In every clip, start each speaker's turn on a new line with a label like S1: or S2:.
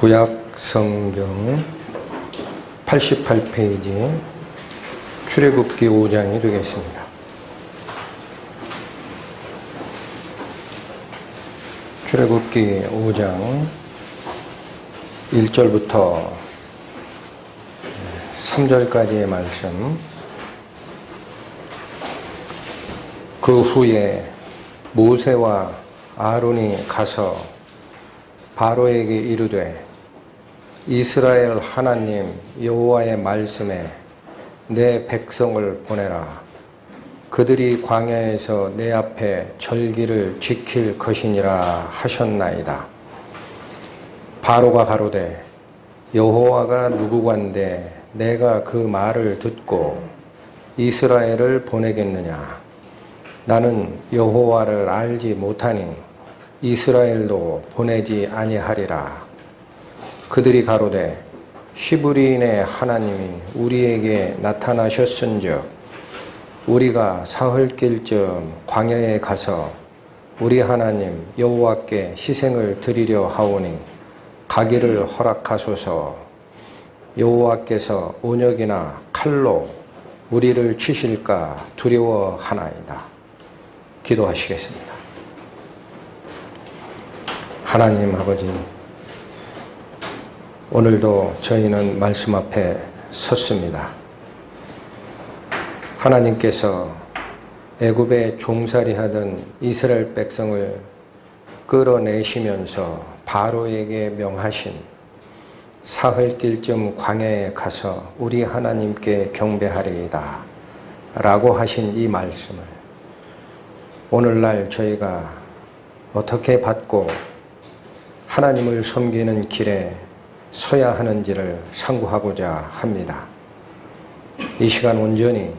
S1: 구약 성경 88페이지 출애굽기 5장이 되겠습니다. 출애굽기 5장 1절부터 3절까지의 말씀 그 후에 모세와 아론이 가서 바로에게 이르되 이스라엘 하나님 여호와의 말씀에 내 백성을 보내라. 그들이 광야에서 내 앞에 절기를 지킬 것이니라 하셨나이다. 바로가 가로되 여호와가 누구관데 내가 그 말을 듣고 이스라엘을 보내겠느냐? 나는 여호와를 알지 못하니 이스라엘도 보내지 아니하리라. 그들이 가로되 히브리인의 하나님이 우리에게 나타나셨은즉 우리가 사흘길쯤 광야에 가서 우리 하나님 여호와께 희생을 드리려 하오니 가기를 허락하소서 여호와께서 온역이나 칼로 우리를 치실까 두려워하나이다. 기도하시겠습니다. 하나님 아버지, 오늘도 저희는 말씀 앞에 섰습니다. 하나님께서 애굽에 종살이 하던 이스라엘 백성을 끌어내시면서 바로에게 명하신 사흘길쯤 광야에 가서 우리 하나님께 경배하리이다 라고 하신 이 말씀을 오늘날 저희가 어떻게 받고 하나님을 섬기는 길에 서야 하는지를 상고하고자 합니다. 이 시간 온전히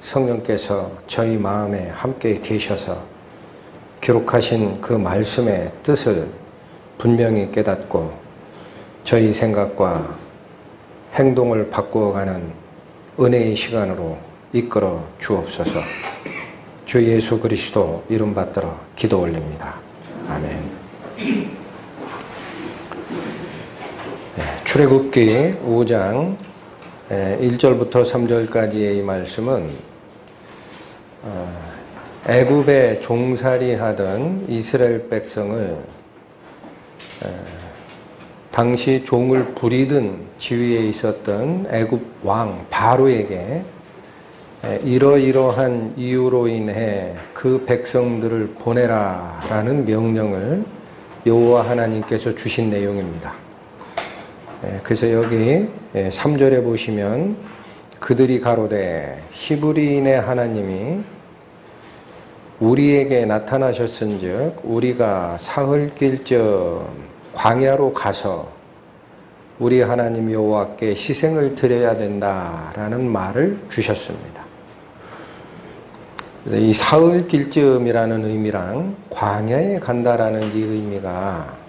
S1: 성령께서 저희 마음에 함께 계셔서 기록하신 그 말씀의 뜻을 분명히 깨닫고 저희 생각과 행동을 바꾸어가는 은혜의 시간으로 이끌어 주옵소서. 주 예수 그리스도 이름 받들어 기도 올립니다. 아멘. 출애굽기 5장 1절부터 3절까지의 이 말씀은 애굽에 종살이 하던 이스라엘 백성을 당시 종을 부리던 지위에 있었던 애굽 왕 바로에게 이러이러한 이유로 인해 그 백성들을 보내라라는 명령을 여호와 하나님께서 주신 내용입니다. 그래서 여기 3절에 보시면 그들이 가로되 히브리인의 하나님이 우리에게 나타나셨은즉 우리가 사흘길쯤 광야로 가서 우리 하나님 여호와께 희생을 드려야 된다라는 말을 주셨습니다. 이 사흘길쯤이라는 의미랑 광야에 간다라는 이 의미가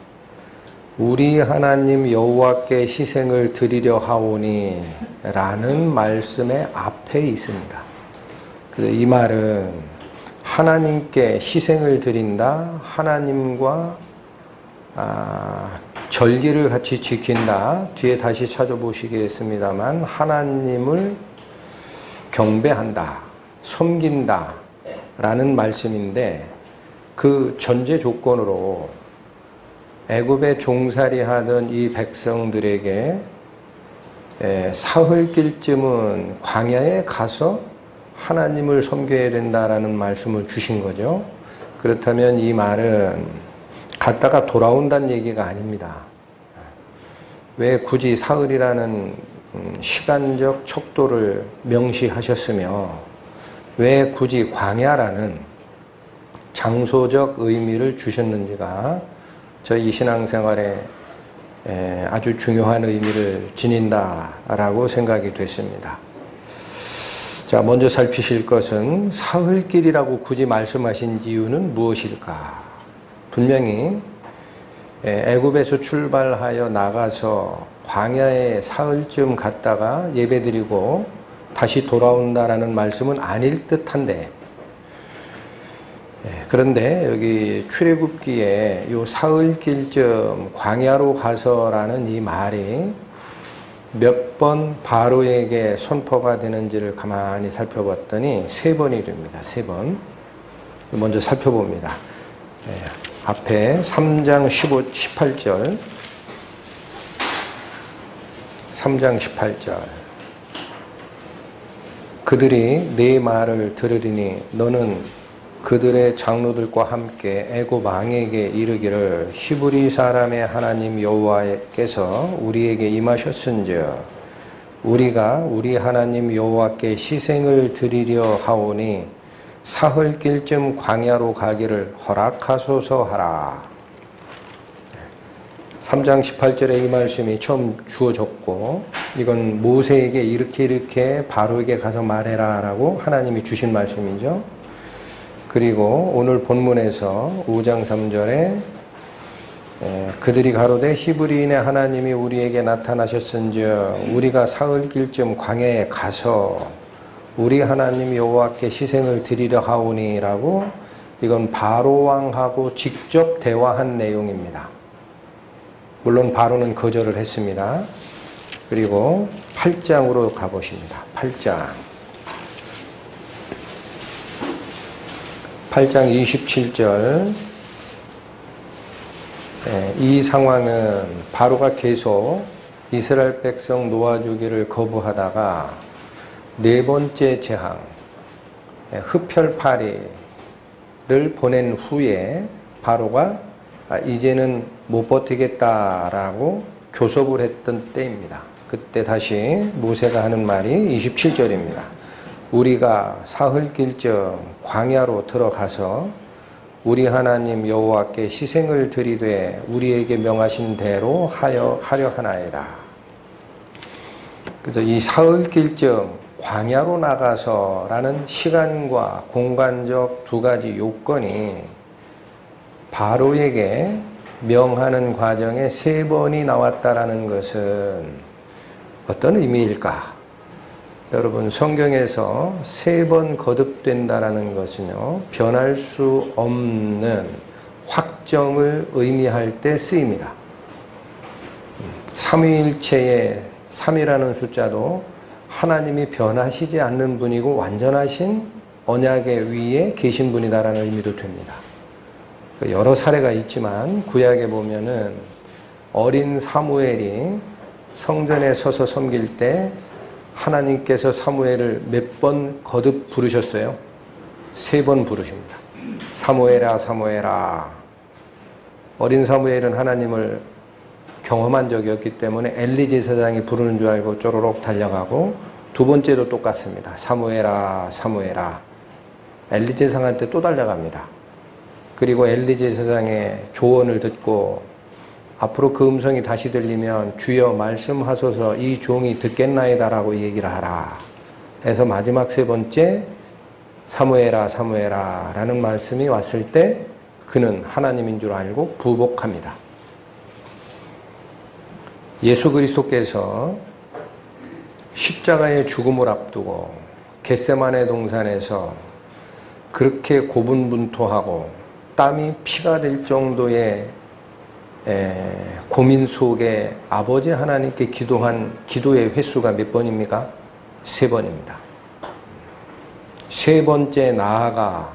S1: 우리 하나님 여호와께 희생을 드리려 하오니 라는 말씀의 앞에 있습니다. 그래서 이 말은 하나님께 희생을 드린다, 하나님과 아, 절기를 같이 지킨다. 뒤에 다시 찾아보시겠습니다만 하나님을 경배한다, 섬긴다 라는 말씀인데 그 전제 조건으로 애굽에 종살이 하던 이 백성들에게 사흘길쯤은 광야에 가서 하나님을 섬겨야 된다라는 말씀을 주신 거죠. 그렇다면 이 말은 갔다가 돌아온다는 얘기가 아닙니다. 왜 굳이 사흘이라는 음, 시간적 척도를 명시하셨으며 왜 굳이 광야라는 장소적 의미를 주셨는지가 저희 신앙생활에 아주 중요한 의미를 지닌다라고 생각이 됐습니다. 자, 먼저 살피실 것은 사흘길이라고 굳이 말씀하신 이유는 무엇일까? 분명히 애굽에서 출발하여 나가서 광야에 사흘쯤 갔다가 예배드리고 다시 돌아온다라는 말씀은 아닐 듯한데 그런데 여기 출애굽기에 요 사흘길쯤 광야로 가서라는 이 말이 몇 번 바로에게 선포가 되는지를 가만히 살펴봤더니 세 번이 됩니다. 세 번. 먼저 살펴봅니다. 예, 앞에 3장 15, 18절. 3장 18절. 그들이 내 말을 들으리니 너는 그들의 장로들과 함께 애굽 왕에게 이르기를 히브리 사람의 하나님 여호와께서 우리에게 임하셨은즉 우리가 우리 하나님 여호와께 희생을 드리려 하오니 사흘길쯤 광야로 가기를 허락하소서 하라. 3장 18절에 이 말씀이 처음 주어졌고 이건 모세에게 이렇게 이렇게 바로에게 가서 말해라 라고 하나님이 주신 말씀이죠. 그리고 오늘 본문에서 5장 3절에 그들이 가로되 히브리인의 하나님이 우리에게 나타나셨은즉 우리가 사흘길쯤 광야에 가서 우리 하나님 여호와께 희생을 드리려 하오니라고 이건 바로 왕하고 직접 대화한 내용입니다. 물론 바로는 거절을 했습니다. 그리고 8장으로 가보십니다. 8장. 8장 27절. 네, 이 상황은 바로가 계속 이스라엘 백성 놓아주기를 거부하다가 네 번째 재앙, 예, 흡혈파리를 보낸 후에 바로가 아, 이제는 못 버티겠다라고 교섭을 했던 때입니다. 그때 다시 무세가 하는 말이 27절입니다. 우리가 사흘길쯤 광야로 들어가서 우리 하나님 여호와께 희생을 드리되 우리에게 명하신 대로 하여 하려 하나이다. 그래서 이 사흘길쯤 광야로 나가서라는 시간과 공간적 두 가지 요건이 바로에게 명하는 과정에 세 번이 나왔다라는 것은 어떤 의미일까? 여러분 성경에서 세 번 거듭된다라는 것은요 변할 수 없는 확정을 의미할 때 쓰입니다. 삼위일체의 3이라는 숫자도 하나님이 변하시지 않는 분이고 완전하신 언약의 위에 계신 분이다라는 의미도 됩니다. 여러 사례가 있지만 구약에 보면은 어린 사무엘이 성전에 서서 섬길 때 하나님께서 사무엘을 몇 번 거듭 부르셨어요? 세 번 부르십니다. 사무엘아, 사무엘아. 어린 사무엘은 하나님을 경험한 적이 없기 때문에 엘리 제사장이 부르는 줄 알고 쪼로록 달려가고 두 번째도 똑같습니다. 사무엘아, 사무엘아. 엘리 제사장한테 또 달려갑니다. 그리고 엘리 제사장의 조언을 듣고 앞으로 그 음성이 다시 들리면 주여 말씀하소서 이 종이 듣겠나이다라고 얘기를 하라. 해서 마지막 세 번째 사무엘아 사무엘아 라는 말씀이 왔을 때 그는 하나님인 줄 알고 부복합니다. 예수 그리스도께서 십자가의 죽음을 앞두고 겟세만의 동산에서 그렇게 고분분투하고 땀이 피가 될 정도의 에, 고민 속에 아버지 하나님께 기도한 기도의 횟수가 몇 번입니까? 세 번입니다. 세 번째 나아가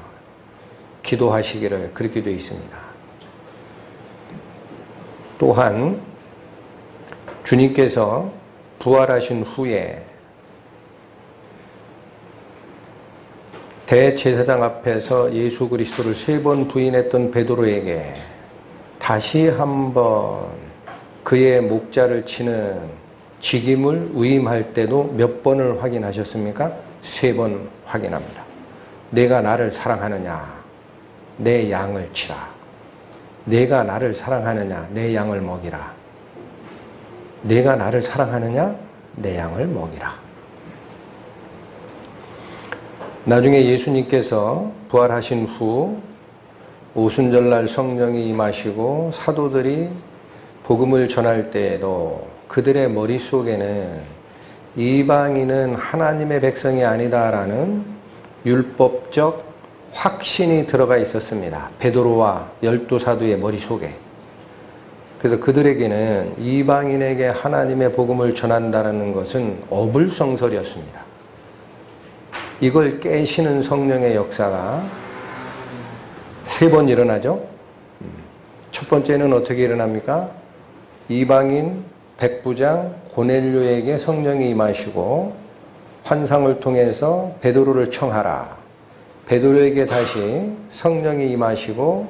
S1: 기도하시기를 그렇게 되어 있습니다. 또한 주님께서 부활하신 후에 대제사장 앞에서 예수 그리스도를 세 번 부인했던 베드로에게 다시 한번 그의 목자를 치는 직임을 위임할 때도 몇 번을 확인하셨습니까? 세 번 확인합니다. 내가 나를 사랑하느냐? 내 양을 치라. 내가 나를 사랑하느냐? 내 양을 먹이라. 내가 나를 사랑하느냐? 내 양을 먹이라. 나중에 예수님께서 부활하신 후 오순절날 성령이 임하시고 사도들이 복음을 전할 때에도 그들의 머릿속에는 이방인은 하나님의 백성이 아니다라는 율법적 확신이 들어가 있었습니다. 베드로와 열두 사도의 머릿속에. 그래서 그들에게는 이방인에게 하나님의 복음을 전한다는 것은 어불성설이었습니다. 이걸 깨시는 성령의 역사가 세 번 일어나죠. 첫 번째는 어떻게 일어납니까? 이방인 백부장 고넬료에게 성령이 임하시고 환상을 통해서 베드로를 청하라. 베드로에게 다시 성령이 임하시고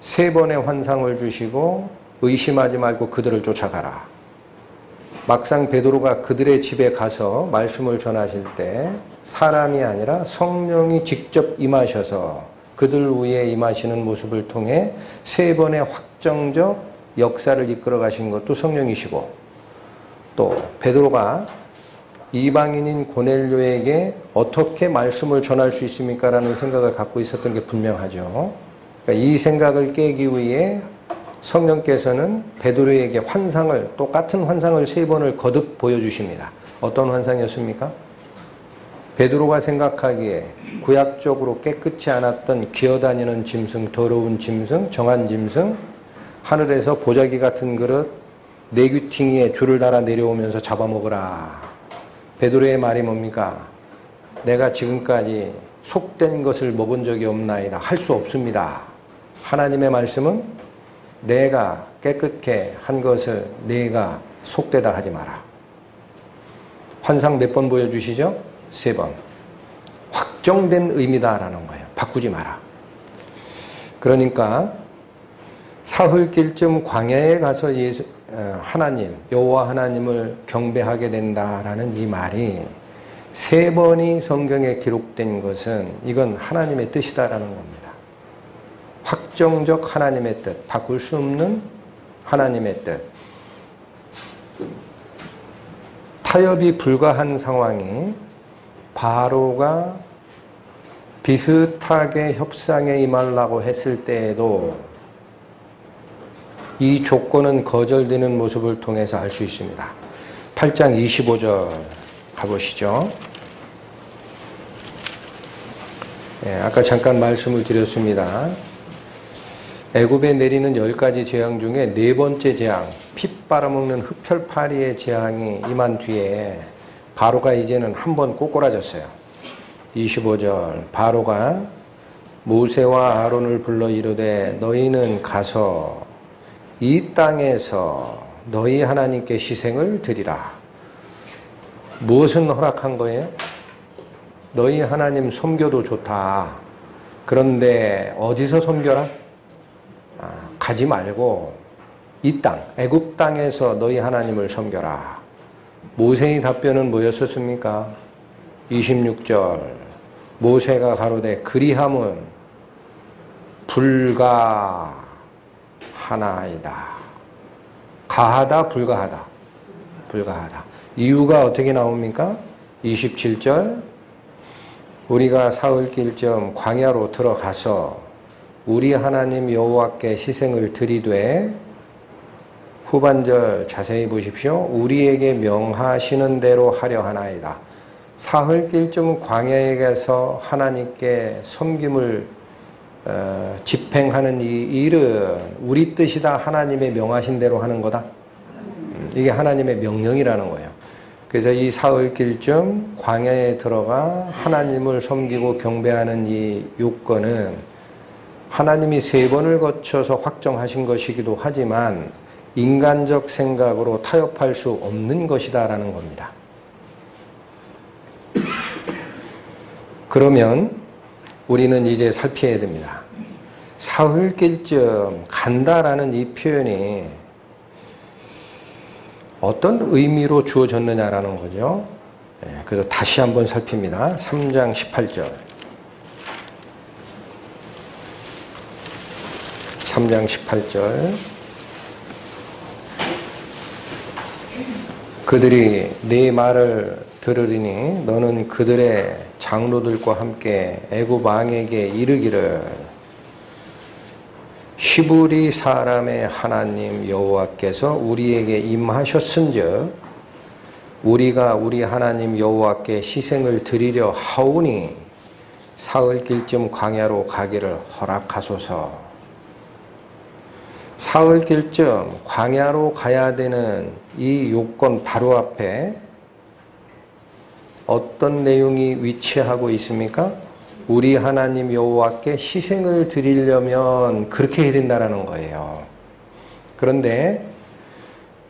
S1: 세 번의 환상을 주시고 의심하지 말고 그들을 쫓아가라. 막상 베드로가 그들의 집에 가서 말씀을 전하실 때 사람이 아니라 성령이 직접 임하셔서 그들 위에 임하시는 모습을 통해 세 번의 확정적 역사를 이끌어 가신 것도 성령이시고 또 베드로가 이방인인 고넬료에게 어떻게 말씀을 전할 수 있습니까? 라는 생각을 갖고 있었던 게 분명하죠. 그러니까 이 생각을 깨기 위해 성령께서는 베드로에게 환상을 똑같은 환상을 세 번을 거듭 보여주십니다. 어떤 환상이었습니까? 베드로가 생각하기에 구약적으로 깨끗이 않았던 기어다니는 짐승, 더러운 짐승, 정한 짐승, 하늘에서 보자기 같은 그릇, 내귀퉁이에 줄을 달아 내려오면서 잡아먹으라. 베드로의 말이 뭡니까? 내가 지금까지 속된 것을 먹은 적이 없나이다. 할 수 없습니다. 하나님의 말씀은 내가 깨끗게 한 것을 내가 속되다 하지 마라. 환상 몇 번 보여주시죠? 세 번. 확정된 의미다라는 거예요. 바꾸지 마라. 그러니까 사흘길쯤 광야에 가서 예수, 어, 하나님, 여호와 하나님을 경배하게 된다라는 이 말이 세 번이 성경에 기록된 것은 이건 하나님의 뜻이다라는 겁니다. 확정적 하나님의 뜻, 바꿀 수 없는 하나님의 뜻. 타협이 불가한 상황이 바로가 비슷하게 협상에 임하려고 했을 때에도 이 조건은 거절되는 모습을 통해서 알 수 있습니다. 8장 25절 가보시죠. 예, 아까 잠깐 말씀을 드렸습니다. 애굽에 내리는 열 가지 재앙 중에 네 번째 재앙, 핏 빨아먹는 흡혈파리의 재앙이 임한 뒤에 바로가 이제는 한 번 꼬꾸라졌어요. 25절 바로가 모세와 아론을 불러 이르되 너희는 가서 이 땅에서 너희 하나님께 희생을 드리라. 무엇은 허락한 거예요? 너희 하나님 섬겨도 좋다. 그런데 어디서 섬겨라? 아, 가지 말고 이 땅, 애굽 땅에서 너희 하나님을 섬겨라. 모세의 답변은 뭐였었습니까? 26절 모세가 가로되 그리함은 불가 하나이다. 가하다 불가하다. 불가하다. 이유가 어떻게 나옵니까? 27절 우리가 사흘길쯤 광야로 들어가서 우리 하나님 여호와께 희생을 드리되 후반절 자세히 보십시오. 우리에게 명하시는 대로 하려 하나이다. 사흘길쯤 광야에 가서 하나님께 섬김을 어, 집행하는 이 일은 우리 뜻이다 하나님의 명하신 대로 하는 거다. 음, 이게 하나님의 명령이라는 거예요. 그래서 이 사흘길쯤 광야에 들어가 하나님을 섬기고 경배하는 이 요건은 하나님이 세 번을 거쳐서 확정하신 것이기도 하지만 인간적 생각으로 타협할 수 없는 것이다라는 겁니다. 그러면 우리는 이제 살펴야 됩니다. 사흘길쯤 간다라는 이 표현이 어떤 의미로 주어졌느냐라는 거죠. 예, 그래서 다시 한번 살핍니다. 3장 18절. 3장 18절. 그들이 네 말을 들으리니 너는 그들의 장로들과 함께 애굽 왕에게 이르기를 히브리 사람의 하나님 여호와께서 우리에게 임하셨은즉 우리가 우리 하나님 여호와께 희생을 드리려 하오니 사흘길쯤 광야로 가기를 허락하소서. 사흘길쯤 광야로 가야 되는 이 요건 바로 앞에 어떤 내용이 위치하고 있습니까? 우리 하나님 여호와께 희생을 드리려면 그렇게 해야 된다라는 거예요. 그런데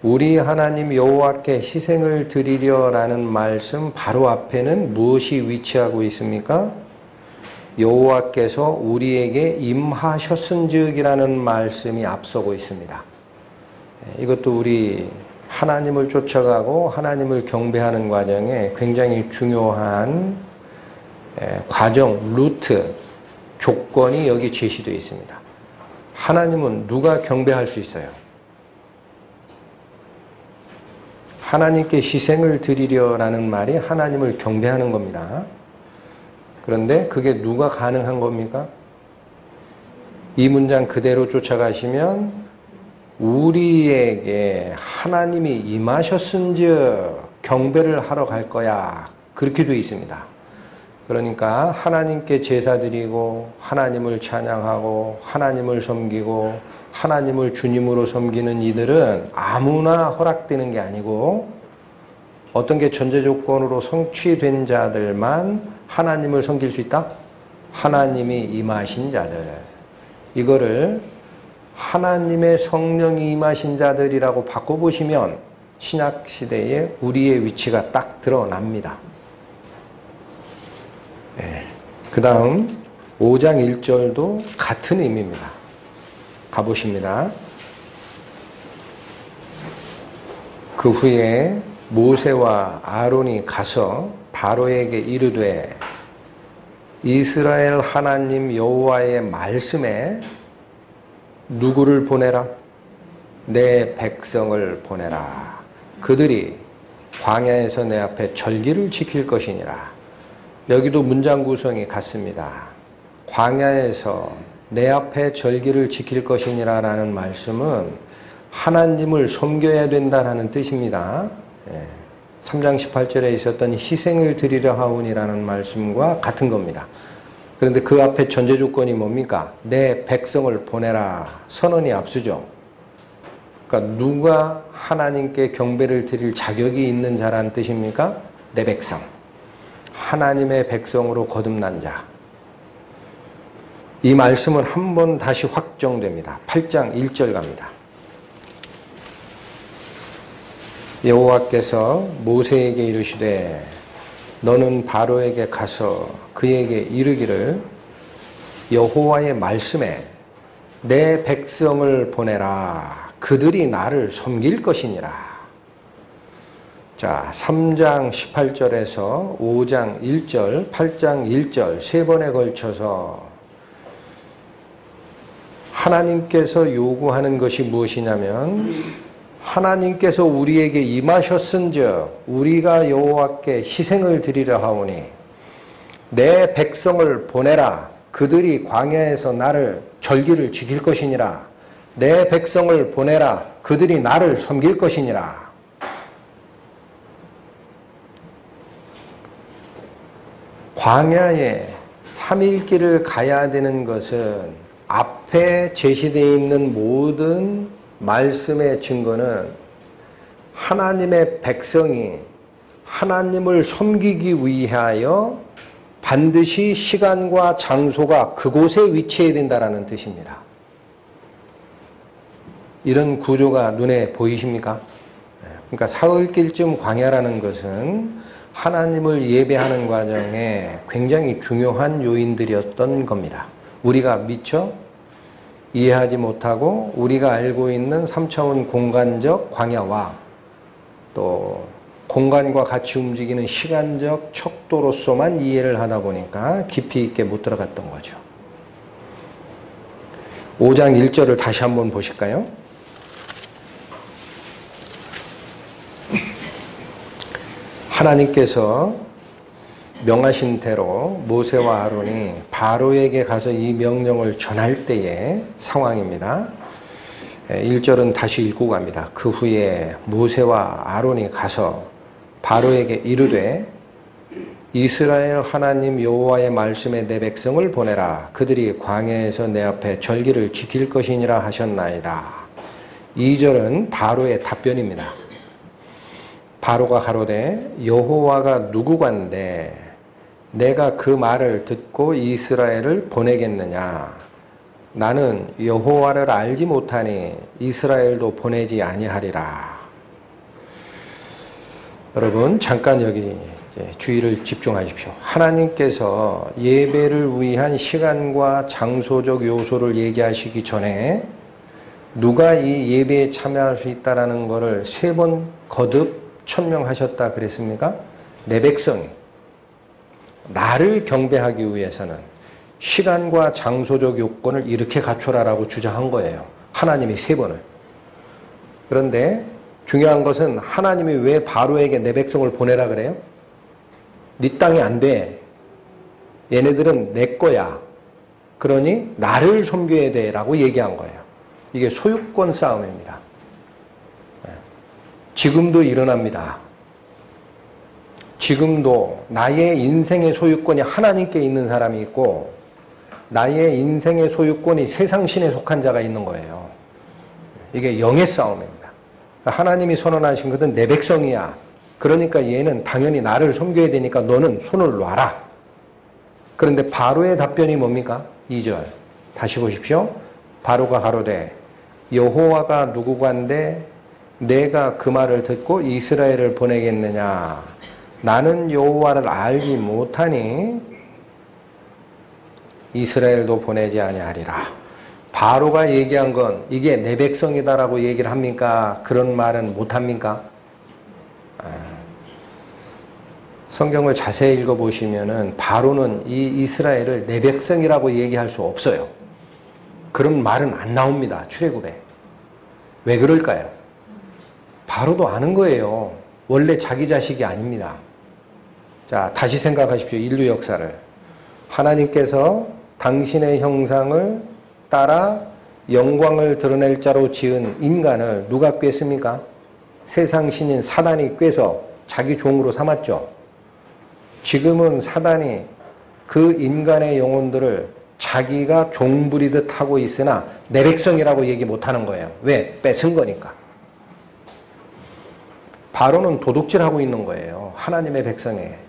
S1: 우리 하나님 여호와께 희생을 드리려라는 말씀 바로 앞에는 무엇이 위치하고 있습니까? 여호와께서 우리에게 임하셨은즉이라는 말씀이 앞서고 있습니다. 이것도 우리 하나님을 쫓아가고 하나님을 경배하는 과정에 굉장히 중요한 과정, 루트, 조건이 여기 제시되어 있습니다. 하나님은 누가 경배할 수 있어요? 하나님께 희생을 드리려라는 말이 하나님을 경배하는 겁니다. 그런데 그게 누가 가능한 겁니까? 이 문장 그대로 쫓아가시면 우리에게 하나님이 임하셨은즉 경배를 하러 갈 거야. 그렇게 되어 있습니다. 그러니까 하나님께 제사 드리고 하나님을 찬양하고 하나님을 섬기고 하나님을 주님으로 섬기는 이들은 아무나 허락되는 게 아니고 어떤 게 전제 조건으로 성취된 자들만 하나님을 섬길 수 있다? 하나님이 임하신 자들. 이거를 하나님의 성령이 임하신 자들이라고 바꿔보시면 신약 시대에 우리의 위치가 딱 드러납니다. 네. 그 다음 5장 1절도 같은 의미입니다. 가보십니다. 그 후에 모세와 아론이 가서 바로에게 이르되 이스라엘 하나님 여호와의 말씀에 누구를 보내라? 내 백성을 보내라. 그들이 광야에서 내 앞에 절기를 지킬 것이니라. 여기도 문장 구성이 같습니다. 광야에서 내 앞에 절기를 지킬 것이니라 라는 말씀은 하나님을 섬겨야 된다라는 뜻입니다. 3장 예. 18절에 있었던 희생을 드리려 하오니라는 말씀과 같은 겁니다. 그런데 그 앞에 전제 조건이 뭡니까? 내 백성을 보내라. 선언이 앞서죠. 그러니까 누가 하나님께 경배를 드릴 자격이 있는 자라는 뜻입니까? 내 백성. 하나님의 백성으로 거듭난 자. 이 말씀은 한 번 다시 확정됩니다. 8장 1절 갑니다. 여호와께서 모세에게 이르시되 너는 바로에게 가서 그에게 이르기를 여호와의 말씀에 내 백성을 보내라 그들이 나를 섬길 것이니라. 자, 3장 18절에서 5장 1절, 8장 1절 세 번에 걸쳐서 하나님께서 요구하는 것이 무엇이냐면 하나님께서 우리에게 임하셨은즉 우리가 여호와께 희생을 드리려 하오니 내 백성을 보내라. 그들이 광야에서 나를 절기를 지킬 것이니라. 내 백성을 보내라. 그들이 나를 섬길 것이니라. 광야에 3일 길을 가야 되는 것은 앞에 제시되어 있는 모든 말씀의 증거는 하나님의 백성이 하나님을 섬기기 위하여 반드시 시간과 장소가 그곳에 위치해야 된다는 뜻입니다. 이런 구조가 눈에 보이십니까? 그러니까 사흘길쯤 광야라는 것은 하나님을 예배하는 과정에 굉장히 중요한 요인들이었던 겁니다. 우리가 미처 이해하지 못하고 우리가 알고 있는 3차원 공간적 광야와 또 공간과 같이 움직이는 시간적 척도로서만 이해를 하다 보니까 깊이 있게 못 들어갔던 거죠. 5장 1절을 다시 한번 보실까요? 하나님께서 명하신 대로 모세와 아론이 바로에게 가서 이 명령을 전할 때의 상황입니다. 1절은 다시 읽고 갑니다. 그 후에 모세와 아론이 가서 바로에게 이르되 이스라엘 하나님 여호와의 말씀에 내 백성을 보내라 그들이 광야에서 내 앞에 절기를 지킬 것이니라 하셨나이다. 2절은 바로의 답변입니다. 바로가 가로되 여호와가 누구관데 내가 그 말을 듣고 이스라엘을 보내겠느냐 나는 여호와를 알지 못하니 이스라엘도 보내지 아니하리라. 여러분 잠깐 여기 주의를 집중하십시오. 하나님께서 예배를 위한 시간과 장소적 요소를 얘기하시기 전에 누가 이 예배에 참여할 수 있다라는 것을 세 번 거듭 천명하셨다 그랬습니까? 내 백성이 나를 경배하기 위해서는 시간과 장소적 요건을 이렇게 갖춰라라고 주장한 거예요. 하나님이 세 번을. 그런데 중요한 것은 하나님이 왜 바로에게 내 백성을 보내라 그래요? 네 땅이 안 돼. 얘네들은 내 거야. 그러니 나를 섬겨야 돼라고 얘기한 거예요. 이게 소유권 싸움입니다. 예. 지금도 일어납니다. 지금도 나의 인생의 소유권이 하나님께 있는 사람이 있고 나의 인생의 소유권이 세상 신에 속한 자가 있는 거예요. 이게 영의 싸움입니다. 하나님이 선언하신 것은 내 백성이야. 그러니까 얘는 당연히 나를 섬겨야 되니까 너는 손을 놔라. 그런데 바로의 답변이 뭡니까? 2절. 다시 보십시오. 바로가 가로되 여호와가 누구관데 내가 그 말을 듣고 이스라엘을 보내겠느냐? 나는 여호와를 알지 못하니 이스라엘도 보내지 아니하리라. 바로가 얘기한 건 이게 내 백성이다라고 얘기를 합니까? 그런 말은 못 합니까? 아. 성경을 자세히 읽어보시면은 바로는 이 이스라엘을 내 백성이라고 얘기할 수 없어요. 그런 말은 안 나옵니다. 출애굽에. 왜 그럴까요? 바로도 아는 거예요. 원래 자기 자식이 아닙니다. 자, 다시 생각하십시오. 인류 역사를. 하나님께서 당신의 형상을 따라 영광을 드러낼 자로 지은 인간을 누가 꿰습니까? 세상 신인 사단이 꿰서 자기 종으로 삼았죠. 지금은 사단이 그 인간의 영혼들을 자기가 종부리듯 하고 있으나 내 백성이라고 얘기 못하는 거예요. 왜? 뺏은 거니까. 바로는 도둑질하고 있는 거예요. 하나님의 백성에.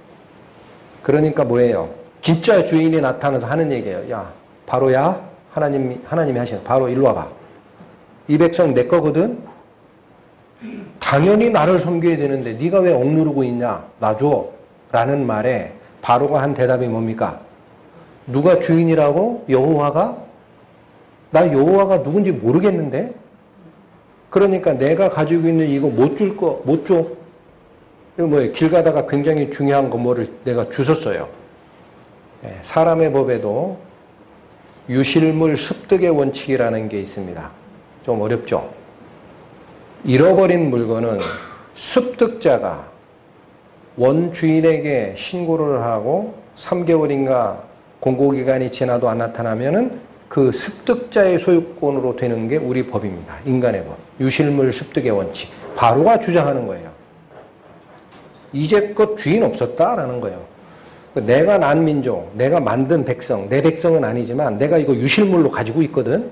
S1: 그러니까 뭐예요? 진짜 주인이 나타나서 하는 얘기예요. 야, 바로야? 하나님, 하나님이 하시는, 바로 일로 와봐. 이 백성 내 거거든? 당연히 나를 섬겨야 되는데 네가 왜 억누르고 있냐? 놔줘. 라는 말에 바로가 한 대답이 뭡니까? 누가 주인이라고? 여호와가? 나 여호와가 누군지 모르겠는데? 그러니까 내가 가지고 있는 이거 못 줄 거, 못 줘. 이거 뭐예요? 길 가다가 굉장히 중요한 거 뭐를 내가 주웠어요. 예, 사람의 법에도 유실물 습득의 원칙이라는 게 있습니다. 좀 어렵죠? 잃어버린 물건은 습득자가 원주인에게 신고를 하고 3개월인가 공고기간이 지나도 안 나타나면은 그 습득자의 소유권으로 되는 게 우리 법입니다. 인간의 법. 유실물 습득의 원칙. 바로가 주장하는 거예요. 이제껏 주인 없었다라는 거예요. 내가 난 민족, 내가 만든 백성, 내 백성은 아니지만 내가 이거 유실물로 가지고 있거든.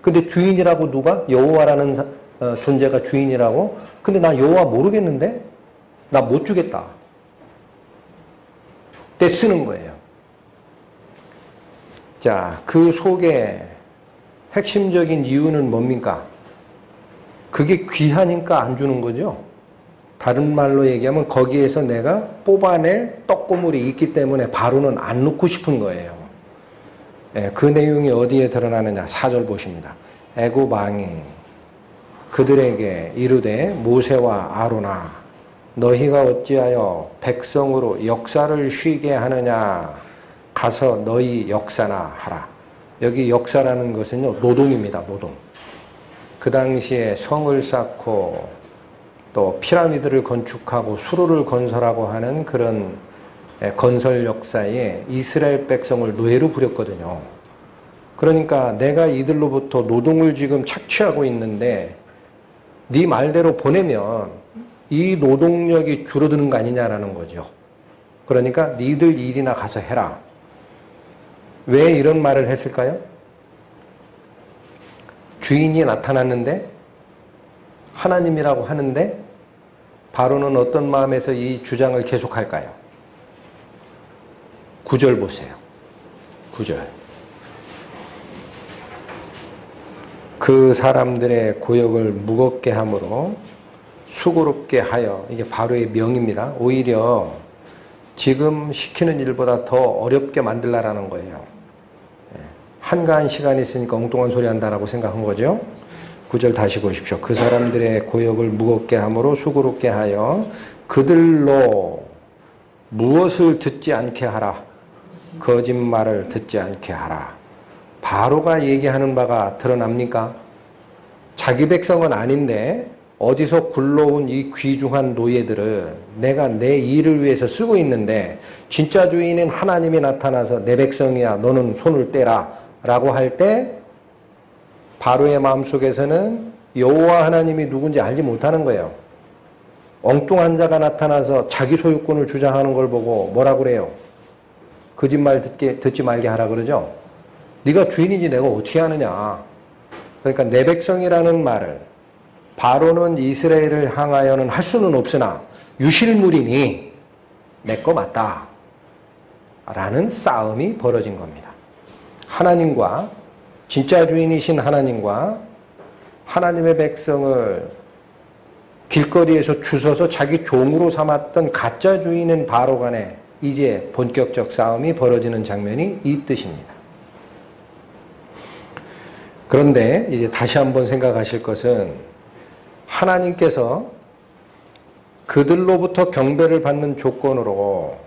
S1: 근데 주인이라고 누가 여호와라는 어, 존재가 주인이라고? 근데 나 여호와 모르겠는데 나 못 주겠다. 때 쓰는 거예요. 자, 그 속에 핵심적인 이유는 뭡니까? 그게 귀하니까 안 주는 거죠. 다른 말로 얘기하면 거기에서 내가 뽑아낼 떡고물이 있기 때문에 바로는 안 넣고 싶은 거예요. 예, 그 내용이 어디에 드러나느냐? 4절 보십니다. 애굽 왕이 그들에게 이르되 모세와 아로나 너희가 어찌하여 백성으로 역사를 쉬게 하느냐 가서 너희 역사나 하라. 여기 역사라는 것은요 노동입니다. 노동. 그 당시에 성을 쌓고 또 피라미드를 건축하고 수로를 건설하고 하는 그런 건설 역사에 이스라엘 백성을 노예로 부렸거든요. 그러니까 내가 이들로부터 노동을 지금 착취하고 있는데 네 말대로 보내면 이 노동력이 줄어드는 거 아니냐라는 거죠. 그러니까 니들 일이나 가서 해라. 왜 이런 말을 했을까요? 주인이 나타났는데 하나님이라고 하는데 바로는 어떤 마음에서 이 주장을 계속할까요? 구절 보세요. 구절. 그 사람들의 고역을 무겁게 함으로 수고롭게 하여 이게 바로의 명입니다. 오히려 지금 시키는 일보다 더 어렵게 만들라라는 거예요. 예. 한가한 시간이 있으니까 엉뚱한 소리 한다라고 생각한 거죠. 구절 다시 보십시오. 그 사람들의 고역을 무겁게 함으로 수고롭게 하여 그들로 무엇을 듣지 않게 하라. 거짓말을 듣지 않게 하라. 바로가 얘기하는 바가 드러납니까? 자기 백성은 아닌데 어디서 굴러온 이 귀중한 노예들을 내가 내 일을 위해서 쓰고 있는데 진짜 주인은 하나님이 나타나서 내 백성이야 너는 손을 떼라 라고 할 때 바로의 마음속에서는 여호와 하나님이 누군지 알지 못하는 거예요. 엉뚱한 자가 나타나서 자기 소유권을 주장하는 걸 보고 뭐라 그래요? 거짓말 듣게, 듣지 말게 하라 그러죠? 네가 주인이지 내가 어떻게 하느냐. 그러니까 내 백성이라는 말을 바로는 이스라엘을 향하여는 할 수는 없으나 유실물이니 내 거 맞다. 라는 싸움이 벌어진 겁니다. 하나님과 진짜 주인이신 하나님과 하나님의 백성을 길거리에서 주서서 자기 종으로 삼았던 가짜 주인은 바로 간에 이제 본격적 싸움이 벌어지는 장면이 이 뜻입니다. 그런데 이제 다시 한번 생각하실 것은 하나님께서 그들로부터 경배를 받는 조건으로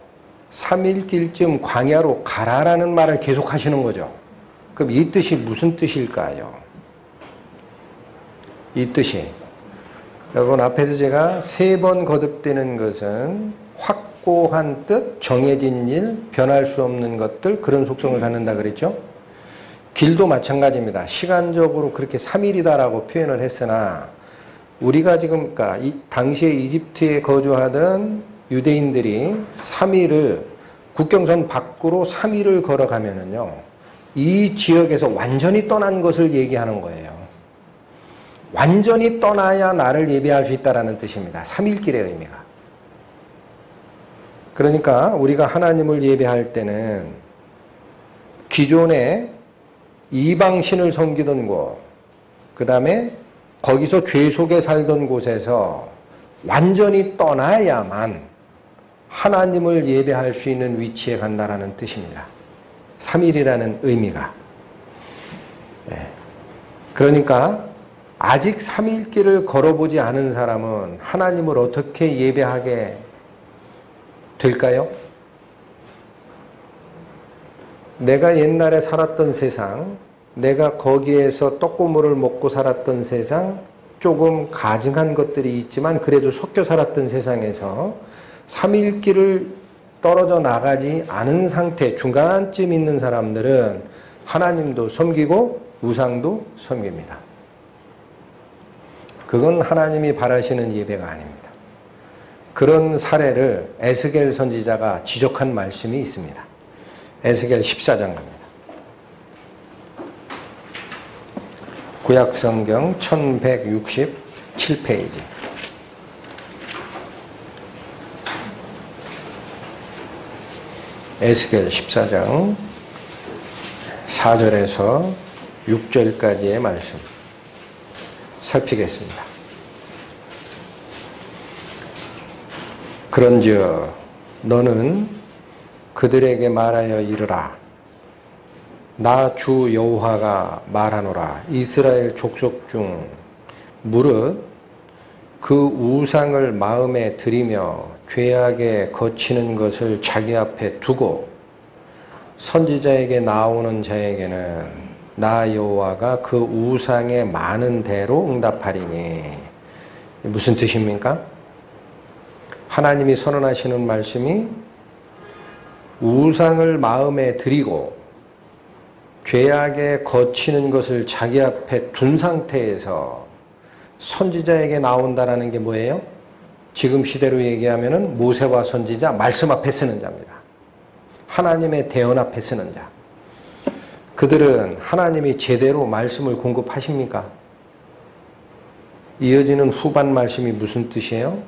S1: 3일길쯤 광야로 가라라는 말을 계속 하시는 거죠. 그럼 이 뜻이 무슨 뜻일까요? 이 뜻이 여러분 앞에서 제가 세 번 거듭되는 것은 확고한 뜻, 정해진 일, 변할 수 없는 것들 그런 속성을 갖는다 그랬죠? 길도 마찬가지입니다. 시간적으로 그렇게 3일이다라고 표현을 했으나 우리가 지금 그러니까 이 당시에 이집트에 거주하던 유대인들이 3일을 국경선 밖으로 3일을 걸어가면은요. 이 지역에서 완전히 떠난 것을 얘기하는 거예요. 완전히 떠나야 나를 예배할 수 있다라는 뜻입니다. 3일길의 의미가. 그러니까 우리가 하나님을 예배할 때는 기존에 이방신을 섬기던 곳, 그 다음에 거기서 죄 속에 살던 곳에서 완전히 떠나야만 하나님을 예배할 수 있는 위치에 간다라는 뜻입니다. 3일이라는 의미가. 네. 그러니까 아직 3일 길을 걸어보지 않은 사람은 하나님을 어떻게 예배하게 될까요? 내가 옛날에 살았던 세상, 내가 거기에서 떡고물을 먹고 살았던 세상, 조금 가증한 것들이 있지만 그래도 섞여 살았던 세상에서 3일 길을 떨어져 나가지 않은 상태, 중간쯤 있는 사람들은 하나님도 섬기고 우상도 섬깁니다. 그건 하나님이 바라시는 예배가 아닙니다. 그런 사례를 에스겔 선지자가 지적한 말씀이 있습니다. 에스겔 14장 갑니다. 구약성경 1167페이지. 에스겔 14장 4절에서 6절까지의 말씀. 살피겠습니다. 그런즉 너는 그들에게 말하여 이르라 나 주 여호와가 말하노라 이스라엘 족속 중 무릇 그 우상을 마음에 들이며 죄악에 거치는 것을 자기 앞에 두고 선지자에게 나오는 자에게는 나 여호와가 그 우상에 많은 대로 응답하리니 무슨 뜻입니까? 하나님이 선언하시는 말씀이 우상을 마음에 들이고 죄악에 거치는 것을 자기 앞에 둔 상태에서 선지자에게 나온다라는 게 뭐예요? 지금 시대로 얘기하면은 모세와 선지자 말씀 앞에 쓰는 자입니다. 하나님의 대언 앞에 쓰는 자. 그들은 하나님이 제대로 말씀을 공급하십니까? 이어지는 후반 말씀이 무슨 뜻이에요?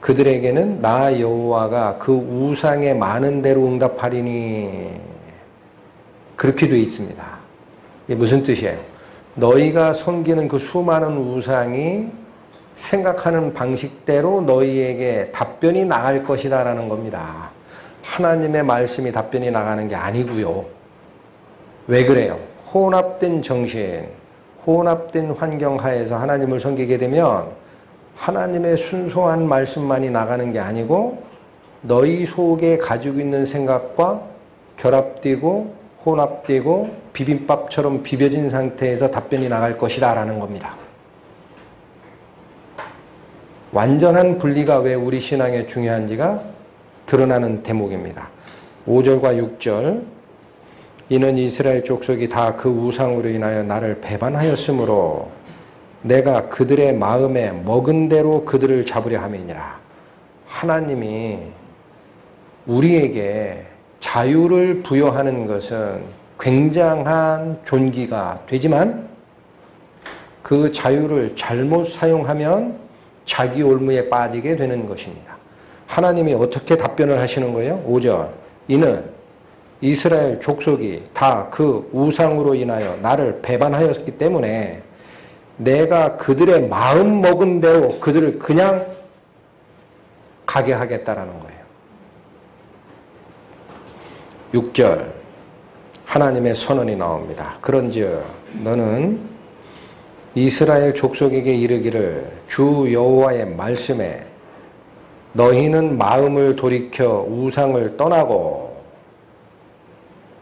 S1: 그들에게는 나 여호와가 그 우상에 많은 대로 응답하리니 그렇게 돼 있습니다. 이게 무슨 뜻이에요? 너희가 섬기는 그 수많은 우상이 생각하는 방식대로 너희에게 답변이 나갈 것이다 라는 겁니다. 하나님의 말씀이 답변이 나가는 게 아니고요. 왜 그래요? 혼합된 정신, 혼합된 환경 하에서 하나님을 섬기게 되면 하나님의 순수한 말씀만이 나가는 게 아니고 너희 속에 가지고 있는 생각과 결합되고 혼합되고 비빔밥처럼 비벼진 상태에서 답변이 나갈 것이다 라는 겁니다. 완전한 분리가 왜 우리 신앙에 중요한지가 드러나는 대목입니다. 5절과 6절 이는 이스라엘 족속이 다 그 우상으로 인하여 나를 배반하였으므로 내가 그들의 마음에 먹은 대로 그들을 잡으려 함이니라. 하나님이 우리에게 자유를 부여하는 것은 굉장한 존귀가 되지만 그 자유를 잘못 사용하면 자기 올무에 빠지게 되는 것입니다. 하나님이 어떻게 답변을 하시는 거예요? 5절. 이는 이스라엘 족속이 다 그 우상으로 인하여 나를 배반하였기 때문에 내가 그들의 마음 먹은 대로 그들을 그냥 가게 하겠다라는 거예요. 6절 하나님의 선언이 나옵니다. 그런즉 너는 이스라엘 족속에게 이르기를 주 여호와의 말씀에 너희는 마음을 돌이켜 우상을 떠나고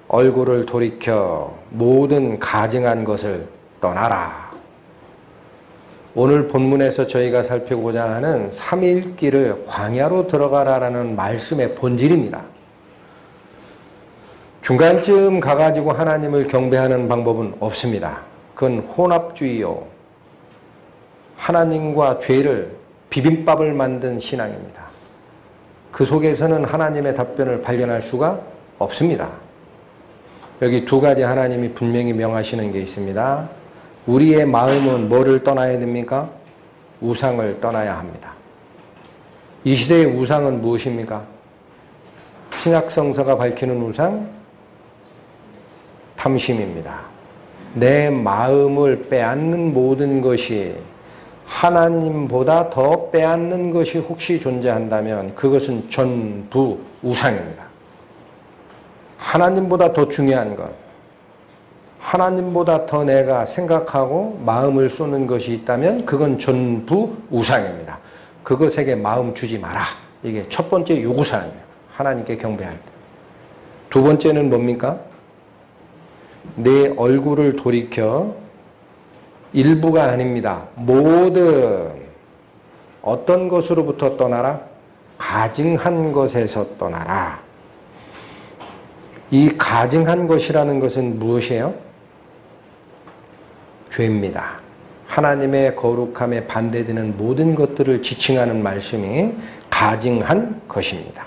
S1: 얼굴을 돌이켜 모든 가증한 것을 떠나라. 오늘 본문에서 저희가 살펴보고자 하는 3일길을 광야로 들어가라라는 말씀의 본질입니다. 중간쯤 가가지고 하나님을 경배하는 방법은 없습니다. 그건 혼합주의요. 하나님과 죄를 비빔밥을 만든 신앙입니다. 그 속에서는 하나님의 답변을 발견할 수가 없습니다. 여기 두 가지 하나님이 분명히 명하시는 게 있습니다. 우리의 마음은 뭐를 떠나야 됩니까? 우상을 떠나야 합니다. 이 시대의 우상은 무엇입니까? 신약성서가 밝히는 우상? 탐심입니다. 내 마음을 빼앗는 모든 것이 하나님보다 더 빼앗는 것이 혹시 존재한다면 그것은 전부 우상입니다. 하나님보다 더 중요한 것, 하나님보다 더 내가 생각하고 마음을 쏟는 것이 있다면 그건 전부 우상입니다. 그것에게 마음 주지 마라. 이게 첫 번째 요구사항이에요. 하나님께 경배할 때. 두 번째는 뭡니까? 내 얼굴을 돌이켜 일부가 아닙니다. 모든 어떤 것으로부터 떠나라? 가증한 것에서 떠나라. 이 가증한 것이라는 것은 무엇이에요? 죄입니다. 하나님의 거룩함에 반대되는 모든 것들을 지칭하는 말씀이 가증한 것입니다.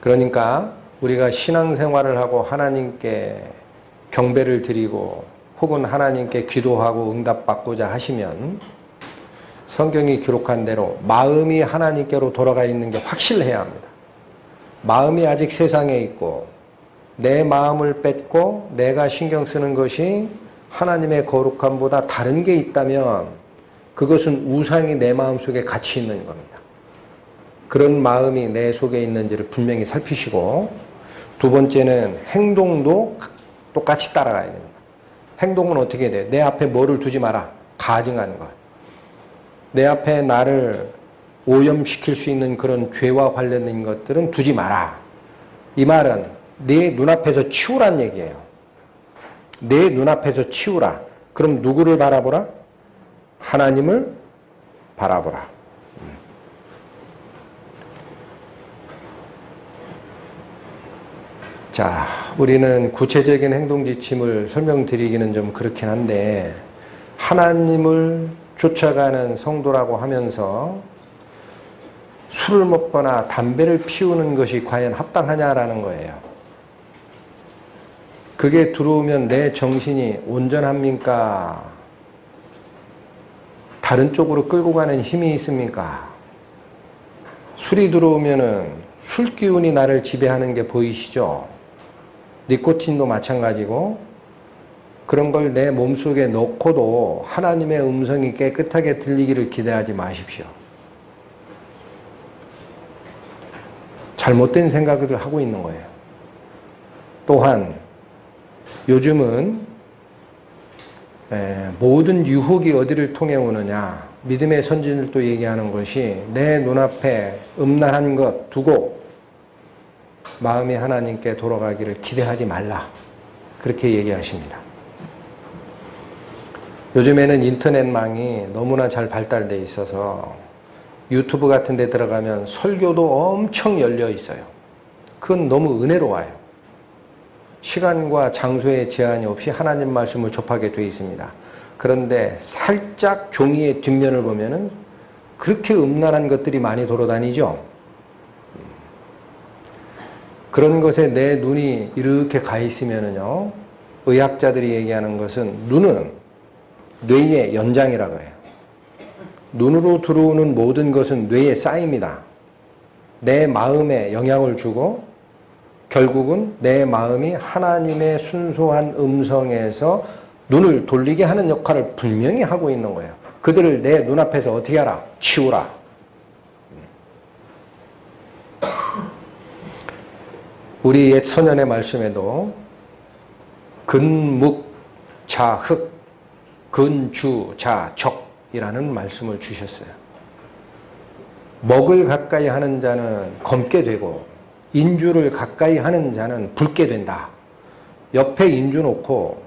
S1: 그러니까 우리가 신앙생활을 하고 하나님께 경배를 드리고 혹은 하나님께 기도하고 응답받고자 하시면 성경이 기록한 대로 마음이 하나님께로 돌아가 있는 게 확실해야 합니다. 마음이 아직 세상에 있고 내 마음을 뺏고 내가 신경 쓰는 것이 하나님의 거룩함보다 다른 게 있다면 그것은 우상이 내 마음 속에 같이 있는 겁니다. 그런 마음이 내 속에 있는지를 분명히 살피시고 두 번째는 행동도 똑같이 따라가야 됩니다. 행동은 어떻게 돼? 내 앞에 뭐를 두지 마라. 가증하는 것. 내 앞에 나를 오염시킬 수 있는 그런 죄와 관련된 것들은 두지 마라. 이 말은 내 눈앞에서 치우란 얘기예요. 내 눈앞에서 치우라. 그럼 누구를 바라보라? 하나님을 바라보라. 자, 우리는 구체적인 행동 지침을 설명드리기는 좀 그렇긴 한데, 하나님을 쫓아가는 성도라고 하면서 술을 먹거나 담배를 피우는 것이 과연 합당하냐라는 거예요. 그게 들어오면 내 정신이 온전합니까? 다른 쪽으로 끌고 가는 힘이 있습니까? 술이 들어오면은 술 기운이 나를 지배하는 게 보이시죠? 니코틴도 마찬가지고 그런 걸 내 몸속에 넣고도 하나님의 음성이 깨끗하게 들리기를 기대하지 마십시오. 잘못된 생각을 하고 있는 거예요. 또한 요즘은 모든 유혹이 어디를 통해 오느냐 믿음의 선진들도 얘기하는 것이 내 눈앞에 음란한 것 두고 마음이 하나님께 돌아가기를 기대하지 말라 그렇게 얘기하십니다. 요즘에는 인터넷망이 너무나 잘 발달돼 있어서 유튜브 같은 데 들어가면 설교도 엄청 열려 있어요. 그건 너무 은혜로워요. 시간과 장소에 제한이 없이 하나님 말씀을 접하게 되어 있습니다. 그런데 살짝 종이의 뒷면을 보면은 그렇게 음란한 것들이 많이 돌아다니죠. 그런 것에 내 눈이 이렇게 가 있으면은요, 의학자들이 얘기하는 것은 눈은 뇌의 연장이라 그래요. 눈으로 들어오는 모든 것은 뇌에 쌓입니다. 내 마음에 영향을 주고 결국은 내 마음이 하나님의 순수한 음성에서 눈을 돌리게 하는 역할을 분명히 하고 있는 거예요. 그들을 내 눈앞에서 어떻게 하라? 치우라. 우리 옛 소년의 말씀에도 근묵 자흑 근주 자적 이라는 말씀을 주셨어요. 먹을 가까이 하는 자는 검게 되고 인주를 가까이 하는 자는 붉게 된다. 옆에 인주 놓고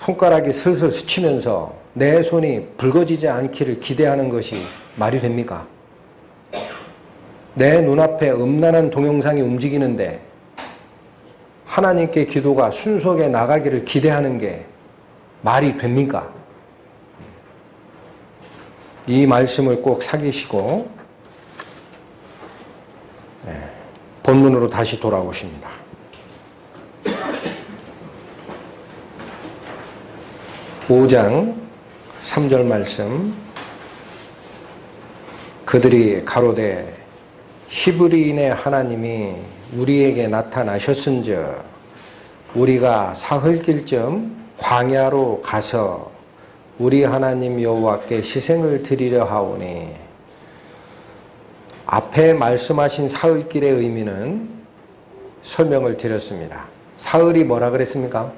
S1: 손가락이 슬슬 스치면서 내 손이 붉어지지 않기를 기대하는 것이 말이 됩니까? 내 눈앞에 음란한 동영상이 움직이는데 하나님께 기도가 순수하게 나가기를 기대하는 게 말이 됩니까? 이 말씀을 꼭 사기시고 네, 본문으로 다시 돌아오십니다. (5장) 3절 말씀 그들이 가로되 히브리인의 하나님이 우리에게 나타나셨은즉 우리가 사흘길쯤 광야로 가서 우리 하나님 여호와께 희생을 드리려 하오니 앞에 말씀하신 사흘길의 의미는 설명을 드렸습니다. 사흘이 뭐라 그랬습니까?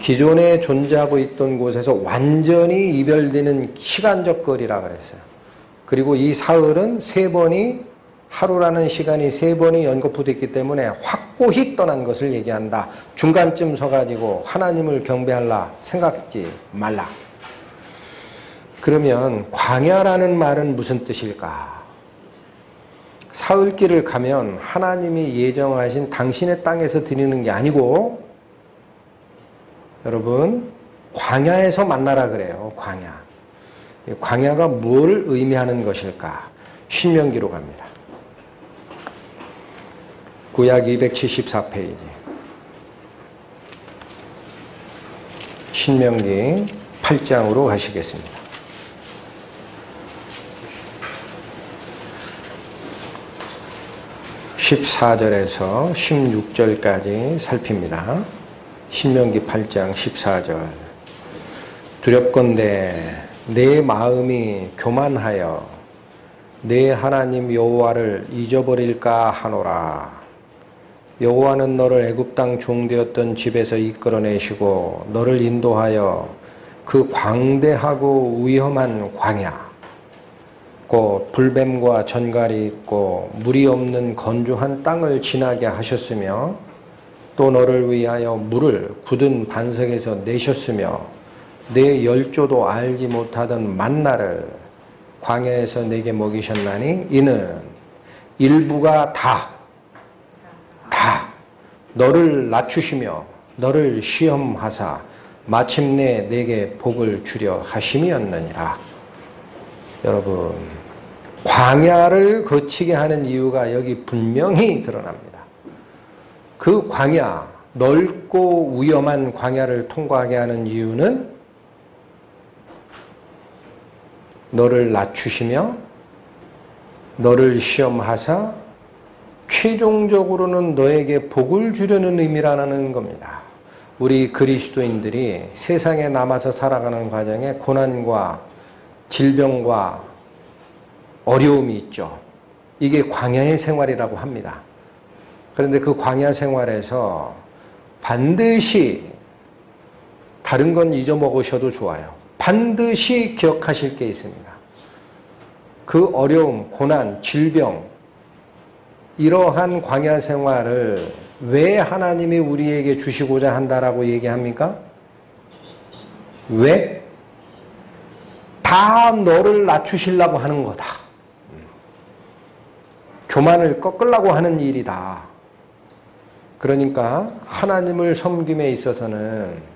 S1: 기존에 존재하고 있던 곳에서 완전히 이별되는 시간적 거리라 그랬어요. 그리고 이 사흘은 세 번이 하루라는 시간이 세 번이 연거푸됐기 때문에 확고히 떠난 것을 얘기한다. 중간쯤 서가지고 하나님을 경배할라 생각지 말라. 그러면 광야라는 말은 무슨 뜻일까? 사흘길을 가면 하나님이 예정하신 당신의 땅에서 드리는 게 아니고 여러분 광야에서 만나라 그래요. 광야. 광야가 뭘 의미하는 것일까? 신명기로 갑니다. 구약 274페이지. 신명기 8장으로 가시겠습니다. (14절에서) (16절까지) 살핍니다 신명기 8장 14절 두렵건대 내 마음이 교만하여 내 하나님 여호와를 잊어버릴까 하노라. 여호와는 너를 애굽 땅 종되었던 집에서 이끌어내시고 너를 인도하여 그 광대하고 위험한 광야 곧 불뱀과 전갈이 있고 물이 없는 건조한 땅을 지나게 하셨으며 또 너를 위하여 물을 굳은 반석에서 내셨으며 내 열조도 알지 못하던 만나를 광야에서 내게 먹이셨나니 이는 일부가 다 다 너를 낮추시며 너를 시험하사 마침내 내게 복을 주려 하심이었느니라. 여러분 광야를 거치게 하는 이유가 여기 분명히 드러납니다. 그 광야, 넓고 위험한 광야를 통과하게 하는 이유는 너를 낮추시며 너를 시험하사 최종적으로는 너에게 복을 주려는 의미라는 겁니다. 우리 그리스도인들이 세상에 남아서 살아가는 과정에 고난과 질병과 어려움이 있죠. 이게 광야의 생활이라고 합니다. 그런데 그 광야 생활에서 반드시 다른 건 잊어먹으셔도 좋아요. 반드시 기억하실 게 있습니다. 그 어려움, 고난, 질병, 이러한 광야 생활을 왜 하나님이 우리에게 주시고자 한다라고 얘기합니까? 왜? 다 너를 낮추시려고 하는 거다. 교만을 꺾으려고 하는 일이다. 그러니까 하나님을 섬김에 있어서는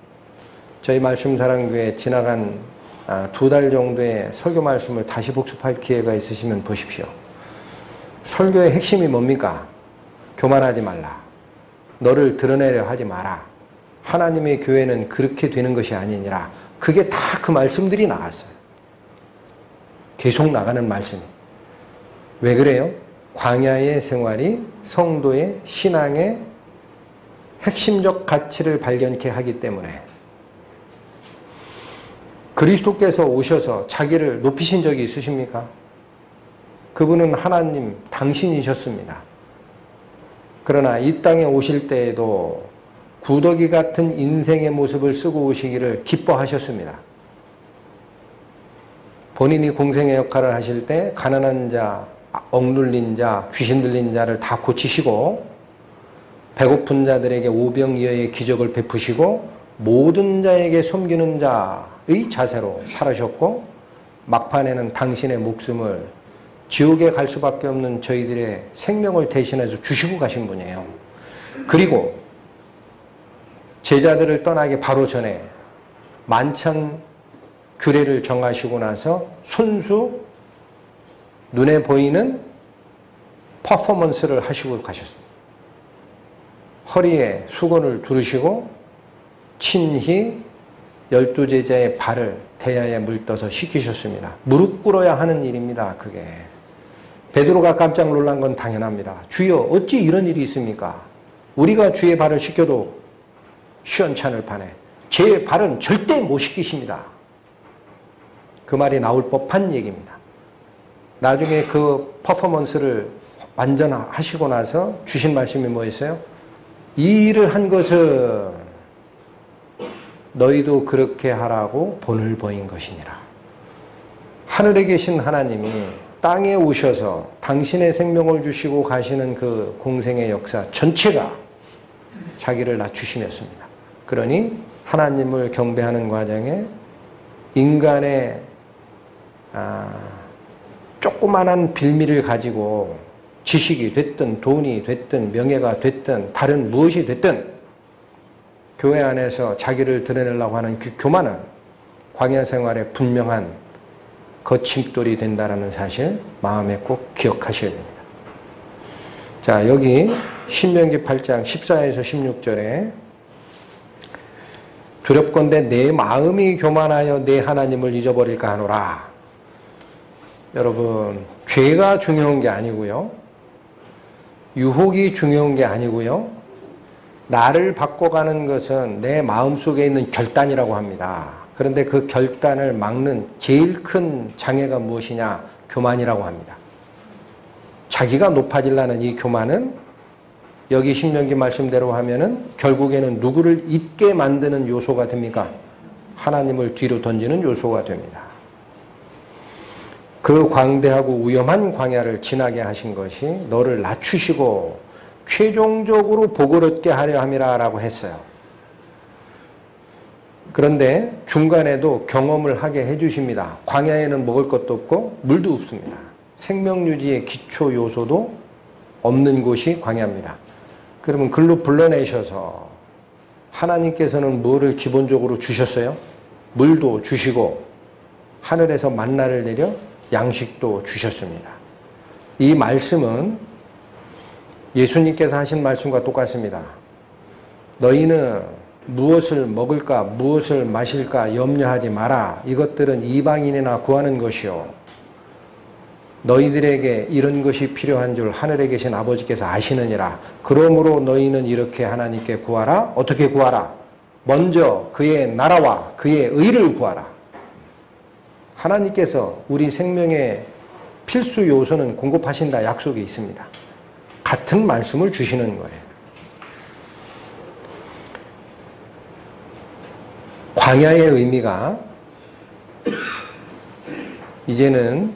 S1: 저희 말씀 사랑교회 지나간 아, 두달 정도의 설교 말씀을 다시 복습할 기회가 있으시면 보십시오. 설교의 핵심이 뭡니까? 교만하지 말라. 너를 드러내려 하지 마라. 하나님의 교회는 그렇게 되는 것이 아니니라. 그게 다 그 말씀들이 나갔어요. 계속 나가는 말씀이. 왜 그래요? 광야의 생활이 성도의 신앙의 핵심적 가치를 발견케 하기 때문에 그리스도께서 오셔서 자기를 높이신 적이 있으십니까? 그분은 하나님 당신이셨습니다. 그러나 이 땅에 오실 때에도 구더기 같은 인생의 모습을 쓰고 오시기를 기뻐하셨습니다. 본인이 공생의 역할을 하실 때 가난한 자, 억눌린 자, 귀신 들린 자를 다 고치시고 배고픈 자들에게 오병이어의 기적을 베푸시고 모든 자에게 섬기는 자 의 자세로 살아셨고 막판에는 당신의 목숨을 지옥에 갈 수밖에 없는 저희들의 생명을 대신해서 주시고 가신 분이에요. 그리고 제자들을 떠나기 바로 전에 만찬 규례를 정하시고 나서 손수 눈에 보이는 퍼포먼스를 하시고 가셨습니다. 허리에 수건을 두르시고 친히 열두 제자의 발을 대야에 물떠서 씻기셨습니다. 무릎 꿇어야 하는 일입니다. 그게. 베드로가 깜짝 놀란 건 당연합니다. 주여 어찌 이런 일이 있습니까? 우리가 주의 발을 씻겨도 시원찮을 판에 제 발은 절대 못 씻기십니다. 그 말이 나올 법한 얘기입니다. 나중에 그 퍼포먼스를 완전 하시고 나서 주신 말씀이 뭐였어요? 이 일을 한 것은 너희도 그렇게 하라고 본을 보인 것이니라. 하늘에 계신 하나님이 땅에 오셔서 당신의 생명을 주시고 가시는 그 공생의 역사 전체가 자기를 낮추심이었습니다. 그러니 하나님을 경배하는 과정에 인간의 아, 조그만한 빌미를 가지고 지식이 됐든 돈이 됐든 명예가 됐든 다른 무엇이 됐든 교회 안에서 자기를 드러내려고 하는 그 교만은 광야 생활의 분명한 거침돌이 된다는 사실 마음에 꼭 기억하셔야 됩니다. 자, 여기 신명기 8장 14에서 16절에 두렵건대 내 마음이 교만하여 내 하나님을 잊어버릴까 하노라. 여러분, 죄가 중요한 게 아니고요. 유혹이 중요한 게 아니고요. 나를 바꿔가는 것은 내 마음속에 있는 결단이라고 합니다. 그런데 그 결단을 막는 제일 큰 장애가 무엇이냐? 교만이라고 합니다. 자기가 높아질라는 이 교만은 여기 신명기 말씀대로 하면은 결국에는 누구를 잊게 만드는 요소가 됩니까? 하나님을 뒤로 던지는 요소가 됩니다. 그 광대하고 위험한 광야를 지나게 하신 것이 너를 낮추시고 최종적으로 복을 얻게 하려 함이라 라고 했어요. 그런데 중간에도 경험을 하게 해주십니다. 광야에는 먹을 것도 없고 물도 없습니다. 생명유지의 기초 요소도 없는 곳이 광야입니다. 그러면 글로 불러내셔서 하나님께서는 뭐를 기본적으로 주셨어요? 물도 주시고 하늘에서 만나를 내려 양식도 주셨습니다. 이 말씀은 예수님께서 하신 말씀과 똑같습니다. 너희는 무엇을 먹을까, 무엇을 마실까 염려하지 마라. 이것들은 이방인이나 구하는 것이요. 너희들에게 이런 것이 필요한 줄 하늘에 계신 아버지께서 아시느니라. 그러므로 너희는 이렇게 하나님께 구하라. 어떻게 구하라? 먼저 그의 나라와 그의 의를 구하라. 하나님께서 우리 생명의 필수 요소는 공급하신다 약속이 있습니다. 같은 말씀을 주시는 거예요. 광야의 의미가 이제는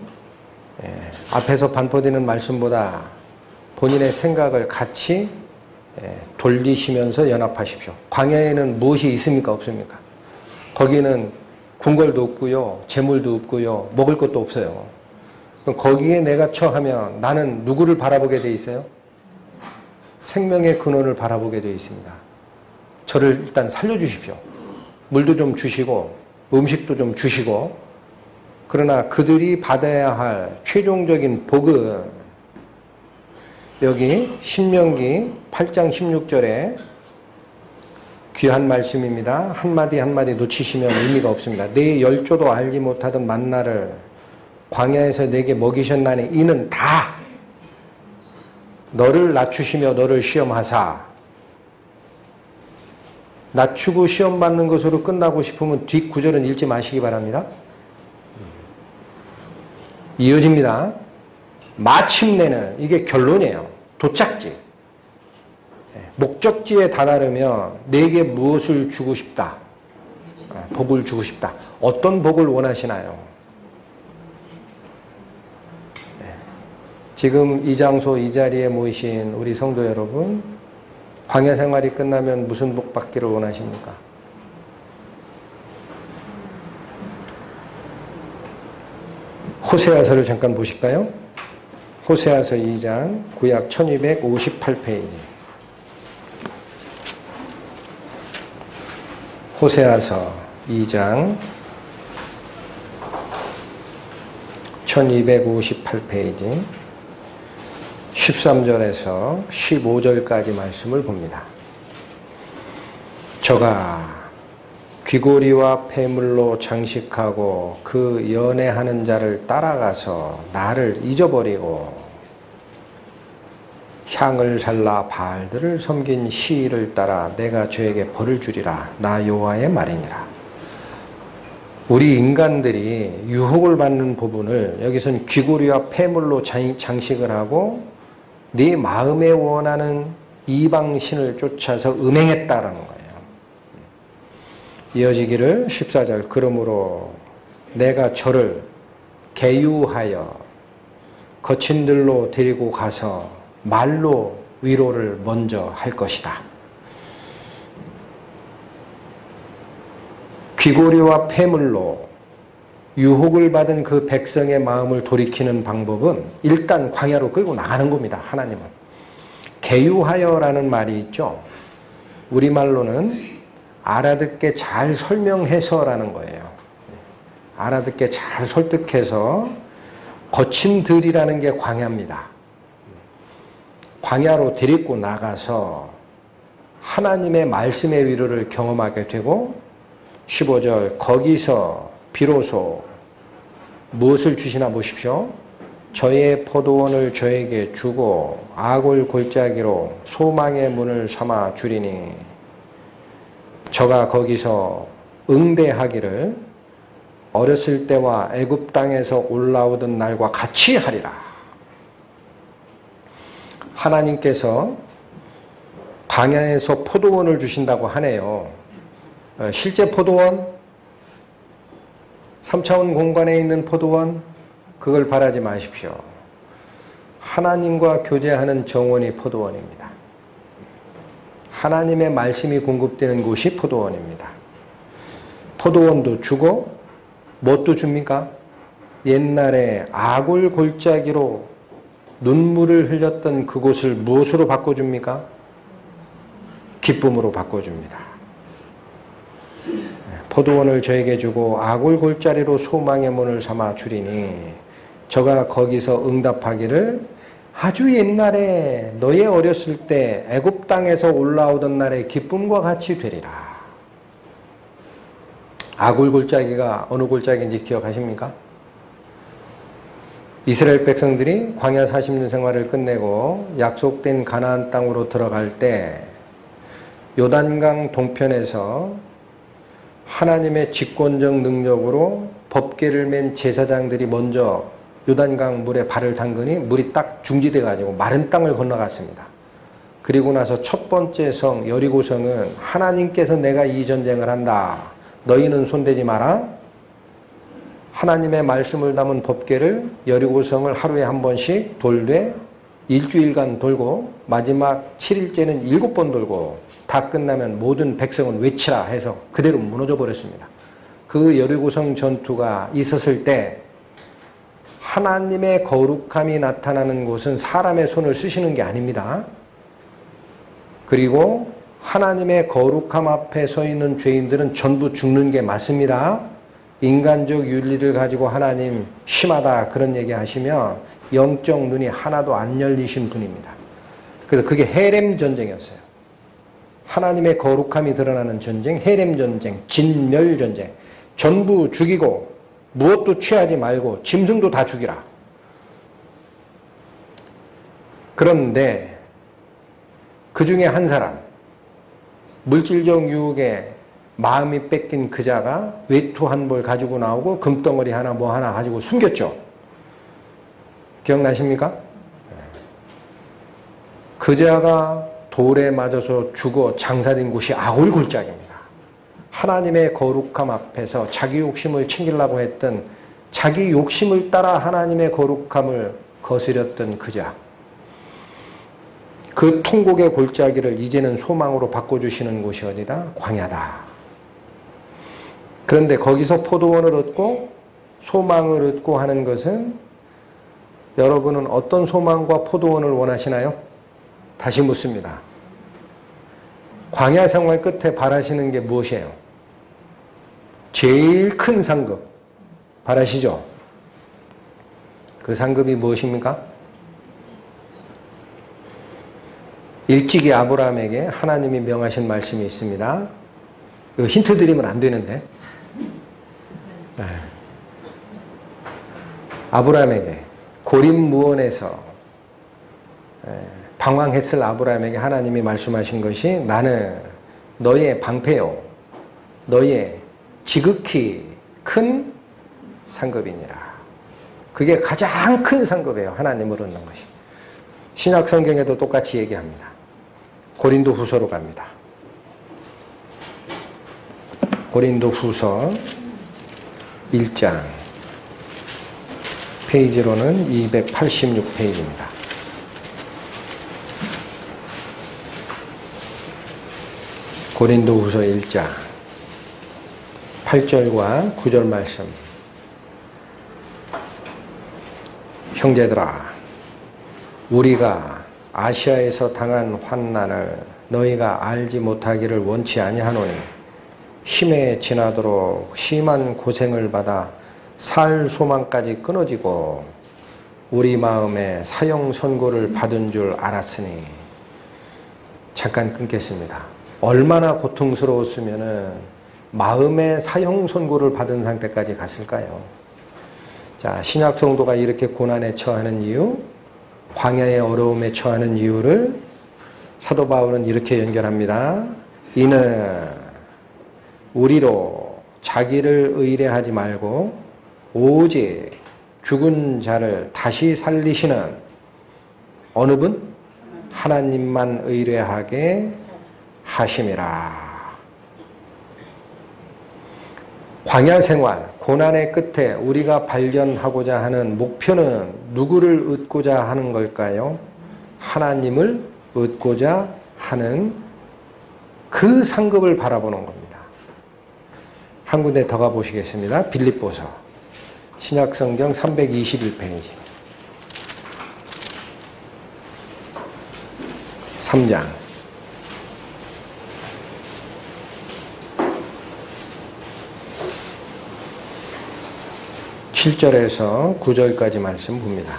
S1: 예, 앞에서 반포되는 말씀보다 본인의 생각을 같이 예, 돌리시면서 연합하십시오. 광야에는 무엇이 있습니까? 없습니까? 거기는 궁궐도 없고요. 재물도 없고요. 먹을 것도 없어요. 거기에 내가 처하면 나는 누구를 바라보게 돼 있어요? 생명의 근원을 바라보게 되어 있습니다. 저를 일단 살려주십시오. 물도 좀 주시고 음식도 좀 주시고 그러나 그들이 받아야 할 최종적인 복은 여기 신명기 8장 16절에 귀한 말씀입니다. 한마디 한마디 놓치시면 의미가 없습니다. 내 열조도 알지 못하던 만나를 광야에서 내게 먹이셨나니 이는 다 너를 낮추시며 너를 시험하사 낮추고 시험 받는 것으로 끝나고 싶으면 뒷 구절은 읽지 마시기 바랍니다. 이어집니다. 마침내는 이게 결론이에요. 도착지. 예, 목적지에 다다르면 내게 무엇을 주고 싶다. 아, 복을 주고 싶다. 어떤 복을 원하시나요? 지금 이 장소 이 자리에 모이신 우리 성도 여러분 광야 생활이 끝나면 무슨 복 받기를 원하십니까? 호세아서를 잠깐 보실까요? 호세아서 2장 구약 1258페이지 호세아서 2장 1258페이지 13절에서 15절까지 말씀을 봅니다. 저가 귀고리와 폐물로 장식하고 그 연애하는 자를 따라가서 나를 잊어버리고 향을 살라 바알들을 섬긴 시를 따라 내가 저에게 벌을 주리라 나 여호와의 말이니라. 우리 인간들이 유혹을 받는 부분을 여기선 귀고리와 폐물로 장식을 하고 네 마음에 원하는 이방신을 쫓아서 음행했다라는 거예요. 이어지기를 14절 그러므로 내가 저를 개유하여 거친들로 데리고 가서 말로 위로를 먼저 할 것이다. 귀고리와 폐물로 유혹을 받은 그 백성의 마음을 돌이키는 방법은 일단 광야로 끌고 나가는 겁니다. 하나님은. 개유하여라는 말이 있죠. 우리말로는 알아듣게 잘 설명해서라는 거예요. 알아듣게 잘 설득해서 거친 들이라는 게 광야입니다. 광야로 데리고 나가서 하나님의 말씀의 위로를 경험하게 되고 15절 거기서 비로소 무엇을 주시나 보십시오. 저의 포도원을 저에게 주고 악을 골짜기로 소망의 문을 삼아 주리니 저가 거기서 응대하기를 어렸을 때와 애굽 땅에서 올라오던 날과 같이 하리라. 하나님께서 광야에서 포도원을 주신다고 하네요. 어, 실제 포도원, 3차원 공간에 있는 포도원, 그걸 바라지 마십시오. 하나님과 교제하는 정원이 포도원입니다. 하나님의 말씀이 공급되는 곳이 포도원입니다. 포도원도 주고 뭣도 줍니까? 옛날에 아골 골짜기로 눈물을 흘렸던 그곳을 무엇으로 바꿔줍니까? 기쁨으로 바꿔줍니다. 포도원을 저에게 주고 아골 골짜리로 소망의 문을 삼아 주리니 저가 거기서 응답하기를 아주 옛날에 너의 어렸을 때 애굽 땅에서 올라오던 날의 기쁨과 같이 되리라. 아굴 골짜기가 어느 골짜기인지 기억하십니까? 이스라엘 백성들이 광야 40년 생활을 끝내고 약속된 가나안 땅으로 들어갈 때 요단강 동편에서 하나님의 직권적 능력으로 법계를 맨 제사장들이 먼저 요단강 물에 발을 담그니 물이 딱 중지돼 가지고 마른 땅을 건너갔습니다. 그리고 나서 첫 번째 성 여리고 성은 하나님께서 내가 이 전쟁을 한다. 너희는 손대지 마라. 하나님의 말씀을 담은 법계를 여리고 성을 하루에 한 번씩 돌되 일주일간 돌고 마지막 7일째는 일곱 번 돌고 다 끝나면 모든 백성은 외치라 해서 그대로 무너져 버렸습니다. 그 여리고성 전투가 있었을 때 하나님의 거룩함이 나타나는 곳은 사람의 손을 쓰시는 게 아닙니다. 그리고 하나님의 거룩함 앞에 서 있는 죄인들은 전부 죽는 게 맞습니다. 인간적 윤리를 가지고 하나님 심하다 그런 얘기 하시면 영적 눈이 하나도 안 열리신 분입니다. 그래서 그게 헤렘 전쟁이었어요. 하나님의 거룩함이 드러나는 전쟁, 헤렘 전쟁, 진멸 전쟁. 전부 죽이고 무엇도 취하지 말고 짐승도 다 죽이라. 그런데 그 중에 한 사람, 물질적 유혹에 마음이 뺏긴 그 자가 외투 한 벌 가지고 나오고 금덩어리 하나 뭐 하나 가지고 숨겼죠. 기억나십니까? 그 자가 돌에 맞아서 죽어 장사된 곳이 아울 골짜기입니다. 하나님의 거룩함 앞에서 자기 욕심을 챙기려고 했던 자기 욕심을 따라 하나님의 거룩함을 거스렸던 그 자. 그 통곡의 골짜기를 이제는 소망으로 바꿔주시는 곳이 어디다? 광야다. 그런데 거기서 포도원을 얻고 소망을 얻고 하는 것은 여러분은 어떤 소망과 포도원을 원하시나요? 다시 묻습니다. 광야 생활 끝에 바라시는 게 무엇이에요? 제일 큰 상급 바라시죠? 그 상급이 무엇입니까? 일찍이 아브라함에게 하나님이 명하신 말씀이 있습니다. 이거 힌트 드리면 안 되는데. 네. 아브라함에게 고립무원에서 네. 방황했을 아브라함에게 하나님이 말씀하신 것이 나는 너의 방패요. 너의 지극히 큰 상급이니라. 그게 가장 큰 상급이에요. 하나님을 얻는 것이. 신약 성경에도 똑같이 얘기합니다. 고린도 후서로 갑니다. 고린도 후서 1장 페이지로는 286페이지입니다. 고린도 후서 1장 8절과 9절 말씀 형제들아 우리가 아시아에서 당한 환난을 너희가 알지 못하기를 원치 아니하노니 힘에 지나도록 심한 고생을 받아 살 소망까지 끊어지고 우리 마음에 사형 선고를 받은 줄 알았으니 잠깐 끊겠습니다. 얼마나 고통스러웠으면 마음의 사형 선고를 받은 상태까지 갔을까요? 자, 신약 성도가 이렇게 고난에 처하는 이유, 광야의 어려움에 처하는 이유를 사도 바울은 이렇게 연결합니다. 이는 우리로 자기를 의뢰하지 말고 오직 죽은 자를 다시 살리시는 어느 분? 하나님만 의뢰하게 하심이라. 광야 생활, 고난의 끝에 우리가 발견하고자 하는 목표는 누구를 얻고자 하는 걸까요? 하나님을 얻고자 하는 그 상급을 바라보는 겁니다. 한 군데 더 가보시겠습니다. 빌립보서. 신약성경 321페이지. 3장. 7절에서 9절까지 말씀 봅니다.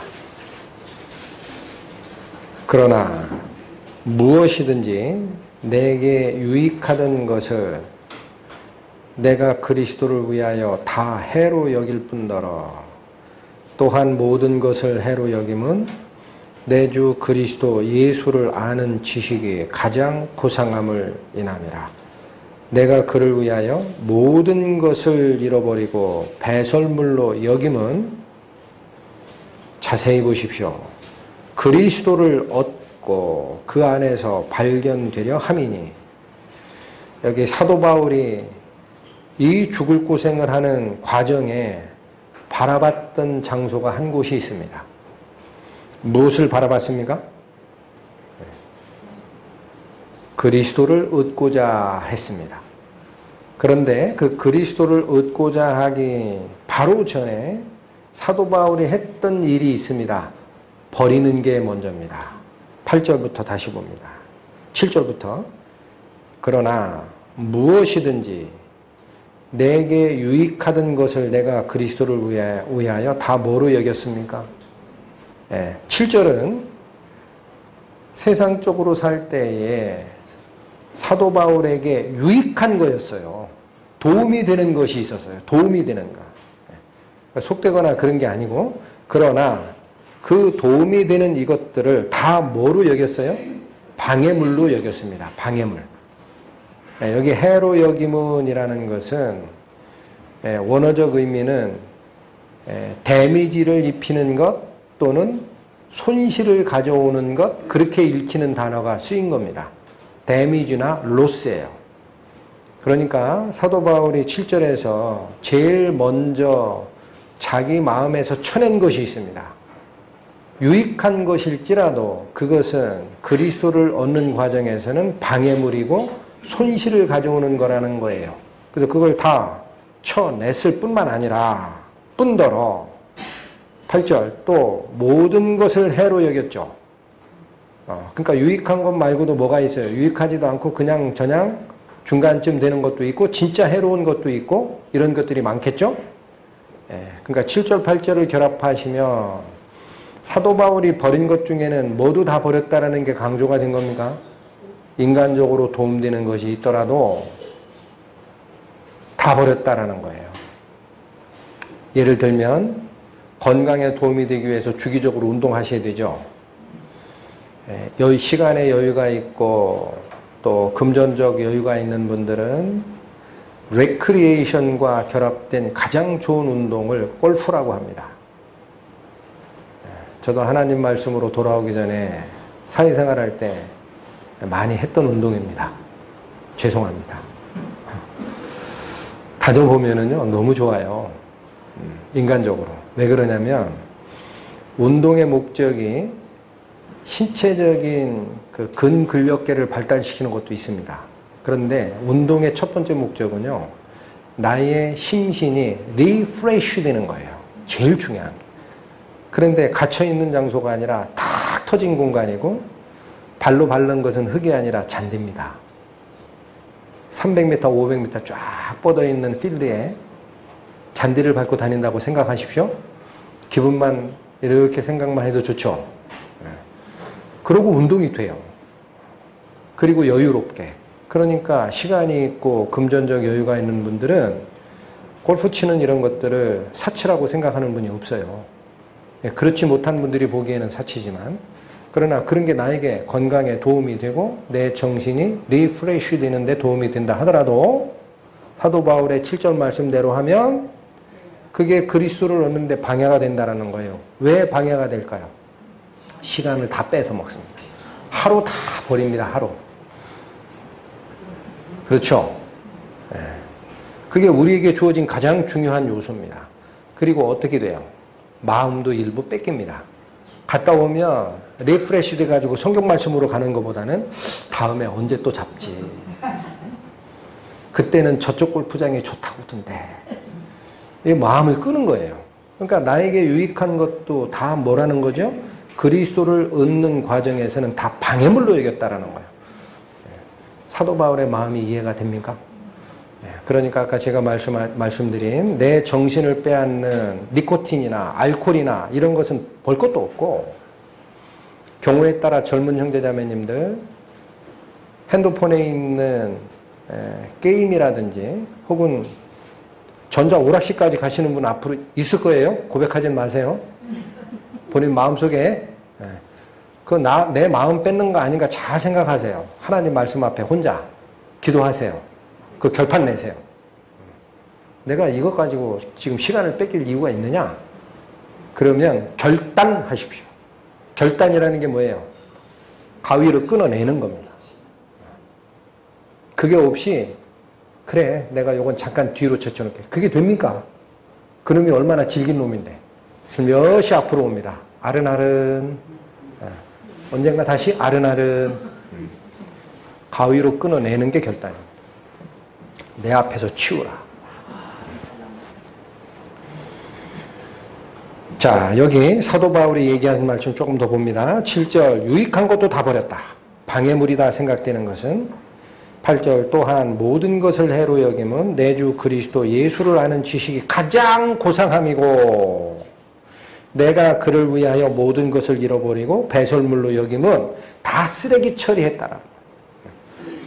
S1: 그러나 무엇이든지 내게 유익하던 것을 내가 그리스도를 위하여 다 해로 여길 뿐더러 또한 모든 것을 해로 여김은 내 주 그리스도 예수를 아는 지식이 가장 고상함을 인함이라. 내가 그를 위하여 모든 것을 잃어버리고 배설물로 여김은 자세히 보십시오. 그리스도를 얻고 그 안에서 발견되려 함이니 여기 사도 바울이 이 죽을 고생을 하는 과정에 바라봤던 장소가 한 곳이 있습니다. 무엇을 바라봤습니까? 그리스도를 얻고자 했습니다. 그런데 그 그리스도를 얻고자 하기 바로 전에 사도 바울이 했던 일이 있습니다. 버리는 게 먼저입니다. 8절부터 다시 봅니다. 7절부터 그러나 무엇이든지 내게 유익하던 것을 내가 그리스도를 위하여 다 뭐로 여겼습니까? 예, 7절은 세상적으로 살 때에 사도 바울에게 유익한 거였어요. 도움이 되는 것이 있었어요. 도움이 되는 거. 예, 속되거나 그런 게 아니고 그러나 그 도움이 되는 이것들을 다 뭐로 여겼어요? 방해물로 여겼습니다. 방해물. 예, 여기 해로 여기문이라는 것은 예, 원어적 의미는 데미지를 입히는 것 또는 손실을 가져오는 것 그렇게 읽히는 단어가 쓰인 겁니다. 데미지나 로스예요. 그러니까 사도 바울이 7절에서 제일 먼저 자기 마음에서 쳐낸 것이 있습니다. 유익한 것일지라도 그것은 그리스도를 얻는 과정에서는 방해물이고 손실을 가져오는 거라는 거예요. 그래서 그걸 다 쳐냈을 뿐만 아니라 뿐더러 8절 또 모든 것을 해로 여겼죠. 어, 그러니까 유익한 것 말고도 뭐가 있어요? 유익하지도 않고 그냥 저냥 중간쯤 되는 것도 있고 진짜 해로운 것도 있고 이런 것들이 많겠죠? 예, 그러니까 7절 8절을 결합하시면 사도 바울이 버린 것 중에는 모두 다 버렸다라는 게 강조가 된 겁니까? 인간적으로 도움되는 것이 있더라도 다 버렸다라는 거예요. 예를 들면 건강에 도움이 되기 위해서 주기적으로 운동하셔야 되죠. 예, 여유, 시간에 여유가 있고 또 금전적 여유가 있는 분들은 레크리에이션과 결합된 가장 좋은 운동을 골프라고 합니다. 예, 저도 하나님 말씀으로 돌아오기 전에 사회생활 할 때 많이 했던 운동입니다. 죄송합니다. 다져보면은요, 너무 좋아요. 음, 인간적으로. 왜 그러냐면 운동의 목적이 신체적인 그 근근력계를 발달시키는 것도 있습니다. 그런데 운동의 첫 번째 목적은요. 나의 심신이 refresh 되는 거예요. 제일 중요한 게. 그런데 갇혀있는 장소가 아니라 탁 터진 공간이고 발로 밟는 것은 흙이 아니라 잔디입니다. 300m, 500m 쫙 뻗어있는 필드에 잔디를 밟고 다닌다고 생각하십시오. 기분만 이렇게 생각만 해도 좋죠. 네. 그러고 운동이 돼요. 그리고 여유롭게. 그러니까 시간이 있고 금전적 여유가 있는 분들은 골프 치는 이런 것들을 사치라고 생각하는 분이 없어요. 예, 그렇지 못한 분들이 보기에는 사치지만 그러나 그런 게 나에게 건강에 도움이 되고 내 정신이 refresh 되는 데 도움이 된다 하더라도 사도 바울의 7절 말씀대로 하면 그게 그리스도를 얻는 데 방해가 된다는 거예요. 왜 방해가 될까요? 시간을 다 뺏어 먹습니다. 하루 다 버립니다. 하루. 그렇죠? 네. 그게 우리에게 주어진 가장 중요한 요소입니다. 그리고 어떻게 돼요? 마음도 일부 뺏깁니다. 갔다 오면 refresh 돼가지고 성경 말씀으로 가는 것보다는 다음에 언제 또 잡지. 그때는 저쪽 골프장이 좋다고던데. 마음을 끄는 거예요. 그러니까 나에게 유익한 것도 다 뭐라는 거죠? 그리스도를 얻는 과정에서는 다 방해물로 여겼다라는 거예요. 예. 사도 바울의 마음이 이해가 됩니까? 예. 그러니까 아까 제가 말씀, 말씀드린 내 정신을 빼앗는 니코틴이나 알코올이나 이런 것은 볼 것도 없고 경우에 따라 젊은 형제자매님들 핸드폰에 있는 에, 게임이라든지 혹은 전자 오락실까지 가시는 분 앞으로 있을 거예요. 고백하지 마세요. 본인 마음속에 그 나 내 마음 뺏는 거 아닌가 잘 생각하세요. 하나님 말씀 앞에 혼자 기도하세요. 그 결판 내세요. 내가 이것 가지고 지금 시간을 뺏길 이유가 있느냐? 그러면 결단하십시오. 결단이라는 게 뭐예요? 가위를 끊어내는 겁니다. 그게 없이 그래 내가 요건 잠깐 뒤로 젖혀놓게 그게 됩니까? 그놈이 얼마나 질긴 놈인데 슬며시 앞으로 옵니다. 아른아른 어. 언젠가 다시 아른아른 가위로 끊어내는 게 결단입니다. 내 앞에서 치우라. 자, 여기 사도 바울이 얘기하는 말씀 조금 더 봅니다. 7절, 유익한 것도 다 버렸다. 방해물이다 생각되는 것은 8절 또한 모든 것을 해로 여김은 내 주 그리스도 예수를 아는 지식이 가장 고상함이고 내가 그를 위하여 모든 것을 잃어버리고 배설물로 여김은 다 쓰레기 처리했다라.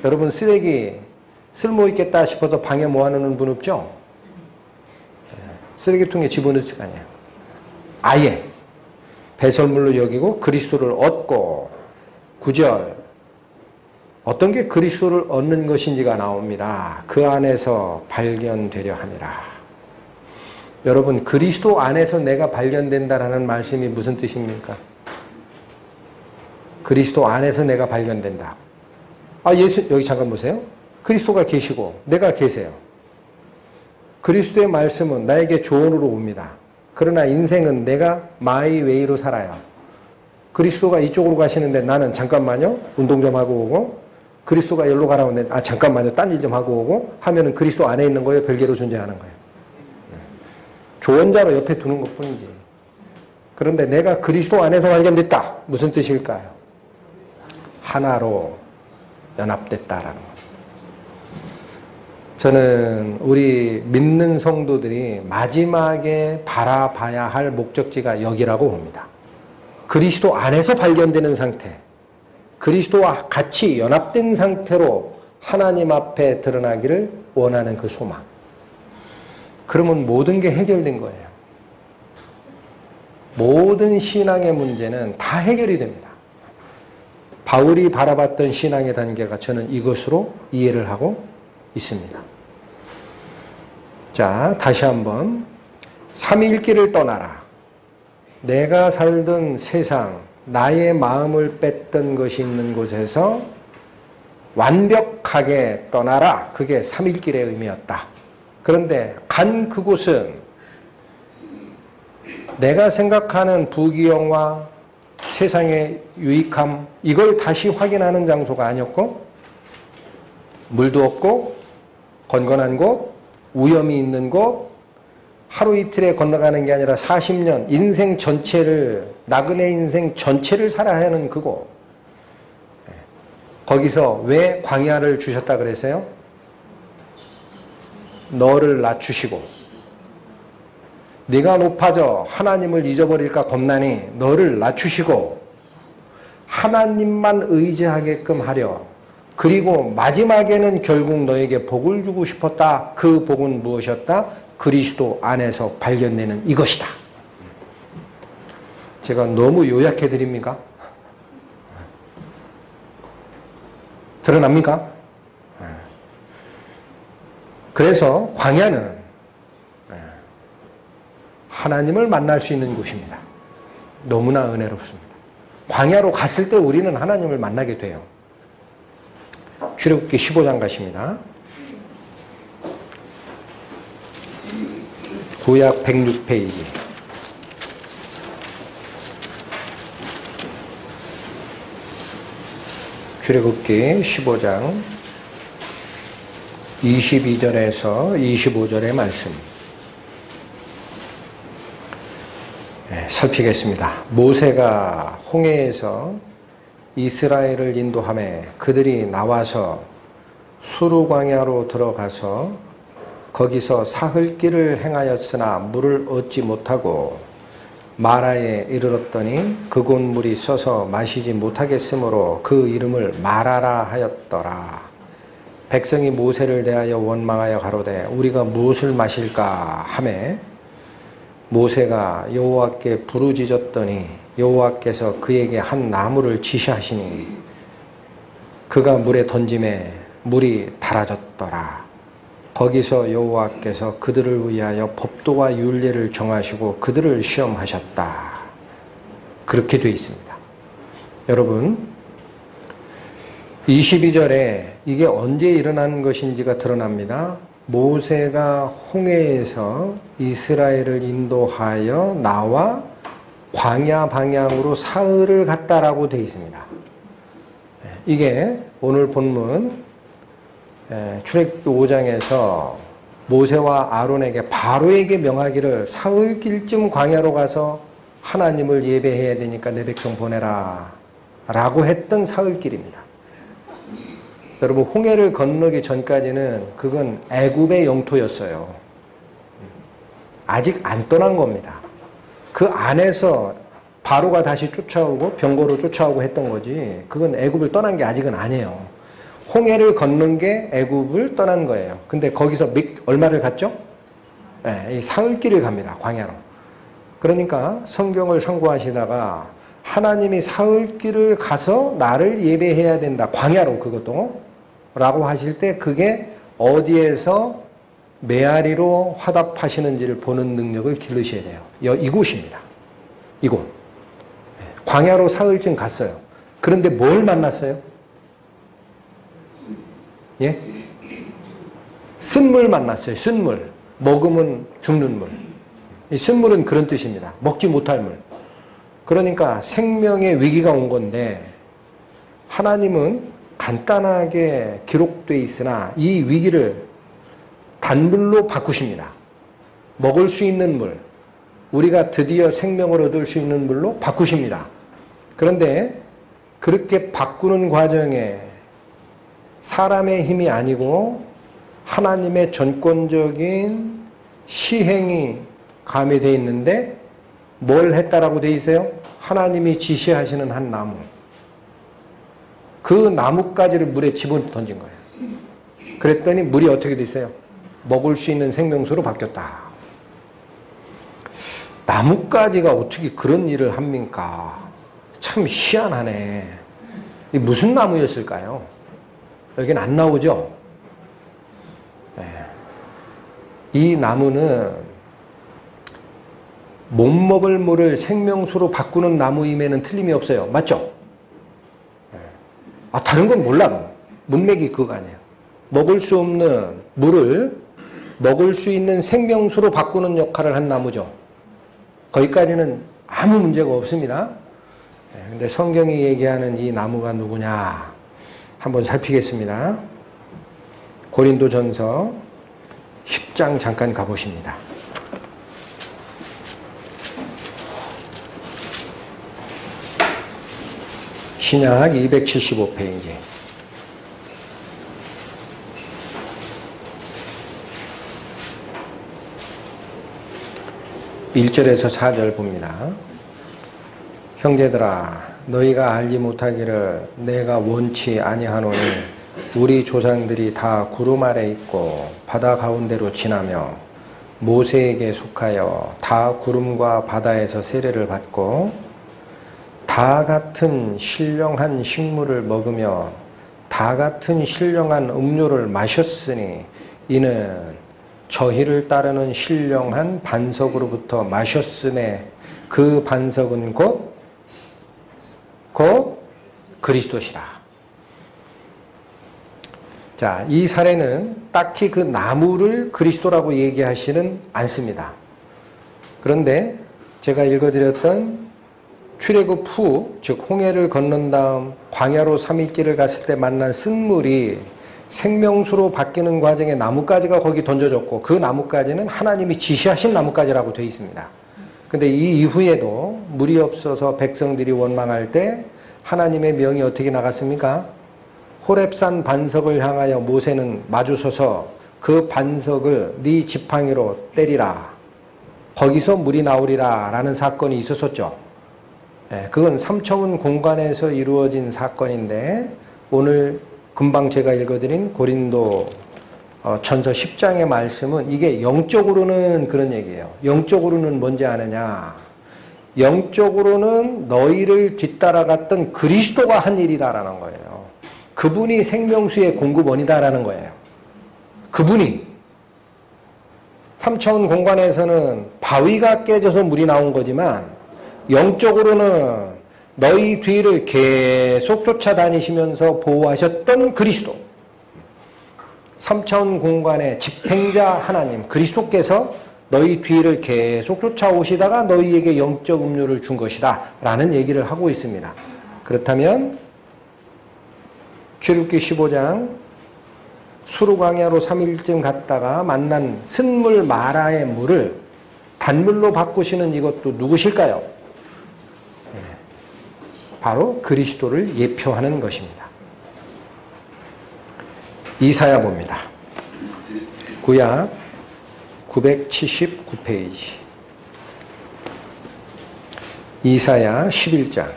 S1: 여러분 쓰레기 쓸모 있겠다 싶어서 방에 모아놓는 분 없죠? 쓰레기통에 집어넣을 거 아니에요. 아예 배설물로 여기고 그리스도를 얻고 구절 어떤 게 그리스도를 얻는 것인지가 나옵니다. 그 안에서 발견되려 함이라. 여러분 그리스도 안에서 내가 발견된다라는 말씀이 무슨 뜻입니까? 그리스도 안에서 내가 발견된다. 아 예수 여기 잠깐 보세요. 그리스도가 계시고 내가 계세요. 그리스도의 말씀은 나에게 조언으로 옵니다. 그러나 인생은 내가 my way로 살아요. 그리스도가 이쪽으로 가시는데 나는 잠깐만요. 운동 좀 하고 오고 그리스도가 여기로 가라고 하는데 아 잠깐만요. 딴 일 좀 하고 오고 하면은 그리스도 안에 있는 거예요. 별개로 존재하는 거예요. 조언자로 옆에 두는 것 뿐이지. 그런데 내가 그리스도 안에서 발견됐다. 무슨 뜻일까요? 하나로 연합됐다라는 것. 저는 우리 믿는 성도들이 마지막에 바라봐야 할 목적지가 여기라고 봅니다. 그리스도 안에서 발견되는 상태, 그리스도와 같이 연합된 상태로 하나님 앞에 드러나기를 원하는 그 소망. 그러면 모든 게 해결된 거예요. 모든 신앙의 문제는 다 해결이 됩니다. 바울이 바라봤던 신앙의 단계가 저는 이것으로 이해를 하고 있습니다. 자, 다시 한번. 삼일길을 떠나라. 내가 살던 세상, 나의 마음을 뺐던 것이 있는 곳에서 완벽하게 떠나라. 그게 삼일길의 의미였다. 그런데 간 그곳은 내가 생각하는 부귀영화, 세상의 유익함, 이걸 다시 확인하는 장소가 아니었고, 물도 없고, 건건한 곳, 위험이 있는 곳, 하루 이틀에 건너가는 게 아니라 40년, 인생 전체를, 나그네 인생 전체를 살아야 하는 그곳. 거기서 왜 광야를 주셨다 그랬어요? 너를 낮추시고, 네가 높아져 하나님을 잊어버릴까 겁나니 너를 낮추시고, 하나님만 의지하게끔 하려 그리고 마지막에는 결국 너에게 복을 주고 싶었다. 그 복은 무엇이었다? 그리스도 안에서 발견되는 이것이다. 제가 너무 요약해 드립니까? 드러납니까? 그래서 광야는 하나님을 만날 수 있는 곳입니다. 너무나 은혜롭습니다. 광야로 갔을 때 우리는 하나님을 만나게 돼요. 출애굽기 15장 가십니다. 구약 106페이지. 출애굽기 15장 22절에서 25절의 말씀. 네, 살피겠습니다. 모세가 홍해에서 이스라엘을 인도함에 그들이 나와서 수루 광야로 들어가서 거기서 사흘 길을 행하였으나 물을 얻지 못하고 마라에 이르렀더니 그곳 물이 써서 마시지 못하겠으므로 그 이름을 마라라 하였더라. 백성이 모세를 대하여 원망하여 가로되 우리가 무엇을 마실까 하매 모세가 여호와께 부르짖었더니 여호와께서 그에게 한 나무를 지시하시니 그가 물에 던짐에 물이 달아졌더라. 거기서 여호와께서 그들을 위하여 법도와 윤례를 정하시고 그들을 시험하셨다. 그렇게 되어 있습니다. 여러분 22절에 이게 언제 일어난 것인지가 드러납니다. 모세가 홍해에서 이스라엘을 인도하여 나와 광야 방향으로 사흘을 갔다라고 되어 있습니다. 이게 오늘 본문 출애굽기 5장에서 모세와 아론에게 바로에게 명하기를 사흘길쯤 광야로 가서 하나님을 예배해야 되니까 내 백성 보내라 라고 했던 사흘길입니다. 여러분 홍해를 건너기 전까지는 그건 애굽의 영토였어요. 아직 안 떠난 겁니다. 그 안에서 바로가 다시 쫓아오고 병거로 쫓아오고 했던 거지. 그건 애굽을 떠난 게 아직은 아니에요. 홍해를 건넌 게 애굽을 떠난 거예요. 근데 거기서 얼마를 갔죠? 네, 이 사흘길을 갑니다. 광야로. 그러니까 성경을 상고하시다가 하나님이 사흘길을 가서 나를 예배해야 된다. 광야로 그것도. 라고 하실 때 그게 어디에서 메아리로 화답하시는지를 보는 능력을 기르셔야 돼요. 이곳입니다. 이곳. 광야로 사흘쯤 갔어요. 그런데 뭘 만났어요? 예? 쓴물 만났어요. 쓴물. 먹으면 죽는 물. 이 쓴물은 그런 뜻입니다. 먹지 못할 물. 그러니까 생명의 위기가 온 건데 하나님은 간단하게 기록되어 있으나 이 위기를 단물로 바꾸십니다. 먹을 수 있는 물, 우리가 드디어 생명을 얻을 수 있는 물로 바꾸십니다. 그런데 그렇게 바꾸는 과정에 사람의 힘이 아니고 하나님의 전권적인 시행이 가미되어 있는데 뭘 했다라고 되어 있어요? 하나님이 지시하시는 한 나무. 그 나뭇가지를 물에 집어 던진 거예요. 그랬더니 물이 어떻게 됐어요? 먹을 수 있는 생명수로 바뀌었다. 나뭇가지가 어떻게 그런 일을 합니까? 참 희한하네. 무슨 나무였을까요? 여긴 안 나오죠? 네. 이 나무는 못 먹을 물을 생명수로 바꾸는 나무임에는 틀림이 없어요. 맞죠? 아, 다른 건 몰라. 문맥이 그거 아니에요. 먹을 수 없는 물을 먹을 수 있는 생명수로 바꾸는 역할을 한 나무죠. 거기까지는 아무 문제가 없습니다. 근데 성경이 얘기하는 이 나무가 누구냐? 한번 살피겠습니다. 고린도 전서 10장 잠깐 가보십니다. 신약 275페이지. 1절에서4절 봅니다. 형제들아 너희가 알지 못하기를 내가 원치 아니하노니 우리 조상들이 다 구름 아래 있고 바다 가운데로 지나며 모세에게 속하여 다 구름과 바다에서 세례를 받고 다 같은 신령한 식물을 먹으며 다 같은 신령한 음료를 마셨으니 이는 저희를 따르는 신령한 반석으로부터 마셨음에 그 반석은 곧, 곧 그리스도시라. 자, 이 사례는 딱히 그 나무를 그리스도라고 얘기하시는 않습니다. 그런데 제가 읽어드렸던 출애굽 후, 즉 홍해를 건넌 다음 광야로 3일 길을 갔을 때 만난 쓴물이 생명수로 바뀌는 과정에 나뭇가지가 거기 던져졌고 그 나뭇가지는 하나님이 지시하신 나뭇가지라고 되어 있습니다. 근데 이 이후에도 물이 없어서 백성들이 원망할 때 하나님의 명이 어떻게 나갔습니까? 호랩산 반석을 향하여 모세는 마주서서 그 반석을 네 지팡이로 때리라. 거기서 물이 나오리라 라는 사건이 있었었죠. 예, 그건 삼천문 공간에서 이루어진 사건인데 오늘 금방 제가 읽어드린 고린도 어, 전서 10장의 말씀은 이게 영적으로는 그런 얘기예요. 영적으로는 뭔지 아느냐? 영적으로는 너희를 뒤따라갔던 그리스도가 한 일이다라는 거예요. 그분이 생명수의 공급원이다라는 거예요. 그분이 삼차원 공간에서는 바위가 깨져서 물이 나온 거지만 영적으로는 너희 뒤를 계속 쫓아다니시면서 보호하셨던 그리스도. 3차원 공간의 집행자 하나님 그리스도께서 너희 뒤를 계속 쫓아오시다가 너희에게 영적 음료를 준 것이다 라는 얘기를 하고 있습니다. 그렇다면 출애굽기 15장 수루광야로 3일쯤 갔다가 만난 쓴물 마라의 물을 단물로 바꾸시는 이것도 누구실까요? 네. 바로 그리스도를 예표하는 것입니다. 이사야 봅니다. 구약 979페이지. 이사야 11장.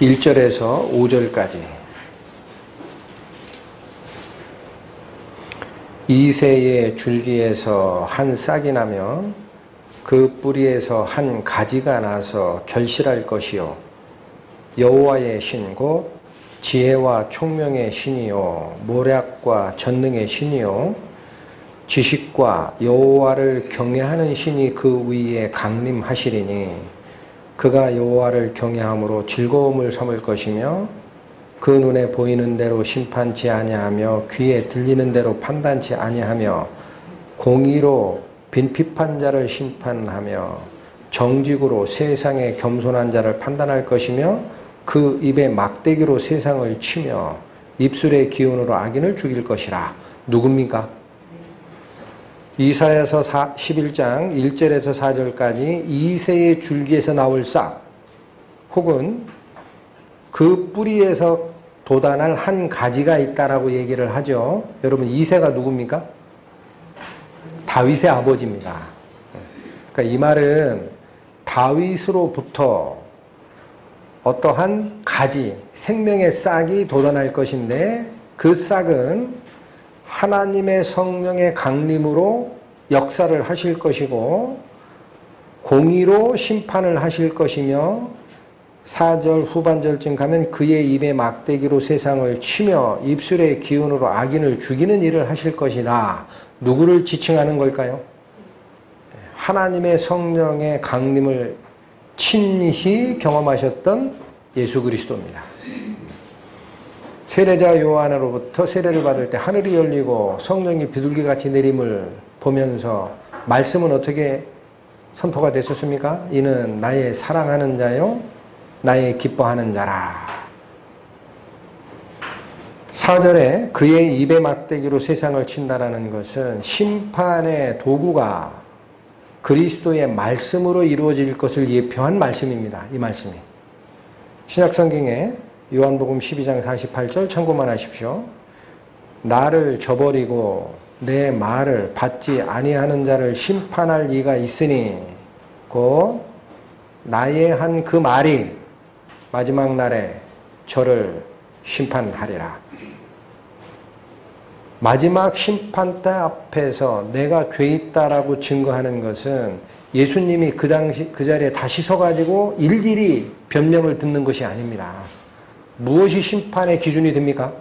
S1: 1절에서 5절까지. 이새의 줄기에서 한 싹이 나며 그 뿌리에서 한 가지가 나서 결실할 것이요. 여호와의 신곧 지혜와 총명의 신이요. 모략과 전능의 신이요. 지식과 여호와를 경외하는 신이 그 위에 강림하시리니 그가 여호와를 경외함으로 즐거움을 삼을 것이며 그 눈에 보이는 대로 심판치 아니하며 귀에 들리는 대로 판단치 아니하며 공의로 빈핍한 자를 심판하며 정직으로 세상의 겸손한 자를 판단할 것이며 그 입에 막대기로 세상을 치며 입술의 기운으로 악인을 죽일 것이라. 누굽니까? 이사야서 11장 1절에서 4절까지 이세의 줄기에서 나올 싹 혹은 그 뿌리에서 돋아날 한 가지가 있다라고 얘기를 하죠. 여러분 이세가 누굽니까? 다윗의 아버지입니다. 그러니까 이 말은 다윗으로부터 어떠한 가지, 생명의 싹이 돋아날 것인데 그 싹은 하나님의 성령의 강림으로 역사를 하실 것이고 공의로 심판을 하실 것이며 4절 후반절쯤 가면 그의 입에 막대기로 세상을 치며 입술의 기운으로 악인을 죽이는 일을 하실 것이다. 누구를 지칭하는 걸까요? 하나님의 성령의 강림을 친히 경험하셨던 예수 그리스도입니다. 세례자 요한으로부터 세례를 받을 때 하늘이 열리고 성령이 비둘기같이 내림을 보면서 말씀은 어떻게 선포가 됐었습니까? 이는 나의 사랑하는 자요 나의 기뻐하는 자라. 4절에 그의 입에 막대기로 세상을 친다라는 것은 심판의 도구가 그리스도의 말씀으로 이루어질 것을 예표한 말씀입니다. 이 말씀이. 신약성경에 요한복음 12장 48절 참고만 하십시오. 나를 저버리고 내 말을 받지 아니하는 자를 심판할 이가 있으니 곧 나의 한 그 말이 마지막 날에 저를 심판하리라. 마지막 심판대 앞에서 내가 죄 있다라고 증거하는 것은 예수님이 그 당시 그 자리에 다시 서가지고 일일이 변명을 듣는 것이 아닙니다. 무엇이 심판의 기준이 됩니까?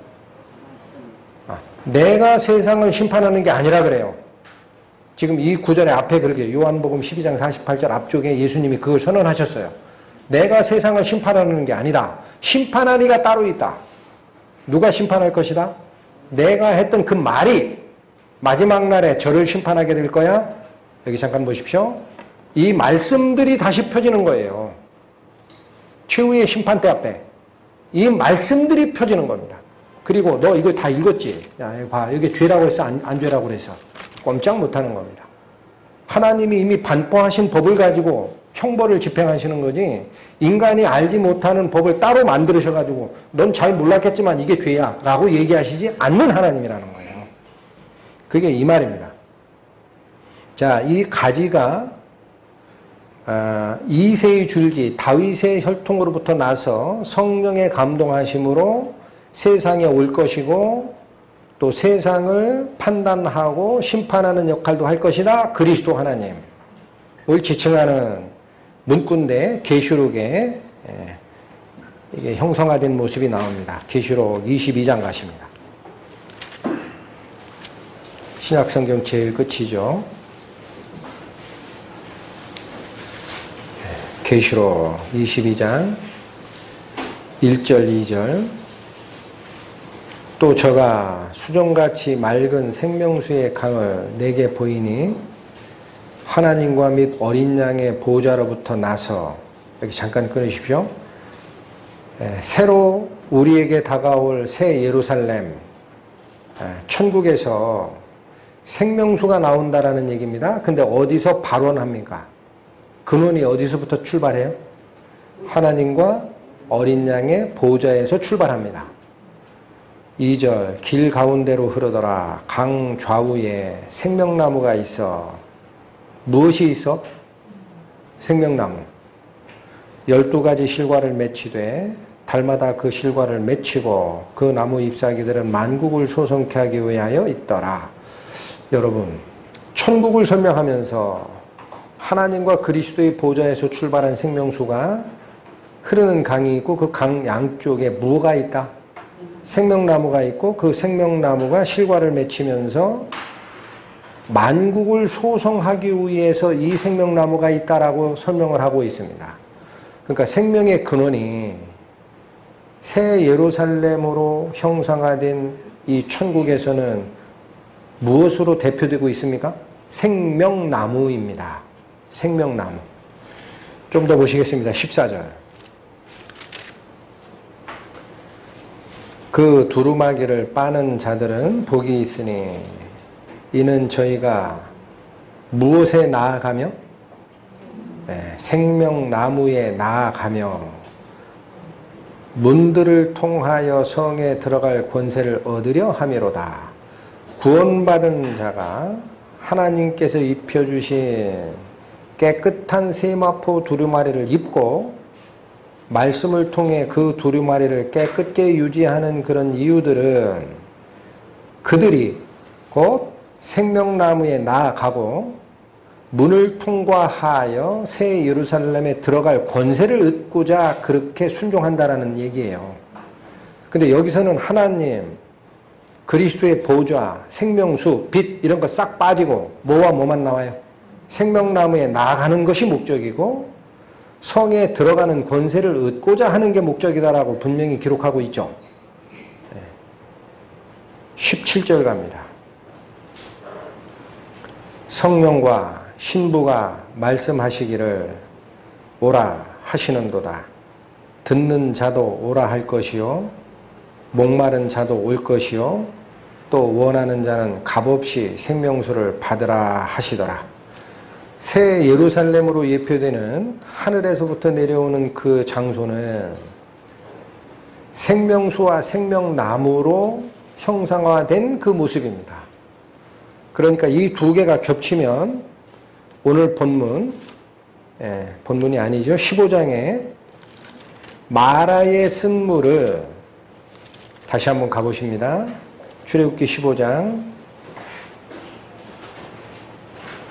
S1: 아, 내가 세상을 심판하는 게 아니라 그래요. 지금 이 구절의 앞에 그렇게 요한복음 12장 48절 앞쪽에 예수님이 그걸 선언하셨어요. 내가 세상을 심판하는 게 아니다. 심판할 이가 따로 있다. 누가 심판할 것이다? 내가 했던 그 말이 마지막 날에 저를 심판하게 될 거야? 여기 잠깐 보십시오. 이 말씀들이 다시 펴지는 거예요. 최후의 심판대 앞에. 이 말씀들이 펴지는 겁니다. 그리고 너 이거 다 읽었지? 야, 이거 봐. 여기 죄라고 했어? 안, 안 죄라고 그랬어? 꼼짝 못 하는 겁니다. 하나님이 이미 반포하신 법을 가지고 형벌을 집행하시는 거지 인간이 알지 못하는 법을 따로 만들으셔가지고 넌 잘 몰랐겠지만 이게 죄야 라고 얘기하시지 않는 하나님이라는 거예요. 그게 이 말입니다. 자, 이 가지가 아, 이세의 줄기 다윗의 혈통으로부터 나서 성령의 감동하심으로 세상에 올 것이고 또 세상을 판단하고 심판하는 역할도 할 것이다. 그리스도 하나님을 지칭하는 문구인데 계시록에 예, 이게 형성화된 모습이 나옵니다. 계시록 22장 가십니다. 신약성경 제일 끝이죠. 계시록 22장 1절 2절 또 저가 수정같이 맑은 생명수의 강을 내게 보이니 하나님과 및 어린 양의 보호자로부터 나서 여기 잠깐 끊으십시오. 새로 우리에게 다가올 새 예루살렘 천국에서 생명수가 나온다라는 얘기입니다. 근데 어디서 발원합니까? 근원이 어디서부터 출발해요? 하나님과 어린 양의 보호자에서 출발합니다. 2절 길 가운데로 흐르더라 강 좌우에 생명나무가 있어 무엇이 있어? 생명나무 12가지 실과를 맺히되 달마다 그 실과를 맺히고 그 나무 잎사귀들은 만국을 소성케 하기 위하여 있더라 여러분 천국을 설명하면서 하나님과 그리스도의 보좌에서 출발한 생명수가 흐르는 강이 있고 그 강 양쪽에 무가 있다. 생명나무가 있고 그 생명나무가 실과를 맺히면서 만국을 소성하기 위해서 이 생명나무가 있다라고 설명을 하고 있습니다. 그러니까 생명의 근원이 새 예루살렘으로 형상화된 이 천국에서는 무엇으로 대표되고 있습니까? 생명나무입니다. 생명나무. 좀 더 보시겠습니다. 14절. 그 두루마기를 빠는 자들은 복이 있으니 이는 저희가 무엇에 나아가며 네, 생명나무에 나아가며 문들을 통하여 성에 들어갈 권세를 얻으려 함이로다. 구원받은 자가 하나님께서 입혀주신 깨끗한 세마포 두루마리를 입고 말씀을 통해 그 두루마리를 깨끗게 유지하는 그런 이유들은 그들이 곧 생명나무에 나아가고 문을 통과하여 새 예루살렘에 들어갈 권세를 얻고자 그렇게 순종한다라는 얘기예요. 근데 여기서는 하나님, 그리스도의 보좌, 생명수, 빛 이런 거 싹 빠지고 뭐와 뭐만 나와요? 생명나무에 나아가는 것이 목적이고 성에 들어가는 권세를 얻고자 하는 게 목적이다라고 분명히 기록하고 있죠. 17절 갑니다. 성령과 신부가 말씀하시기를 오라 하시는도다. 듣는 자도 오라 할 것이요. 목마른 자도 올 것이요. 또 원하는 자는 값없이 생명수를 받으라 하시더라. 새 예루살렘으로 예표되는 하늘에서부터 내려오는 그 장소는 생명수와 생명나무로 형상화된 그 모습입니다. 그러니까 이 두 개가 겹치면 오늘 본문, 예, 본문이 아니죠. 15장에 마라의 쓴 물을 다시 한번 가보십니다. 출애굽기 15장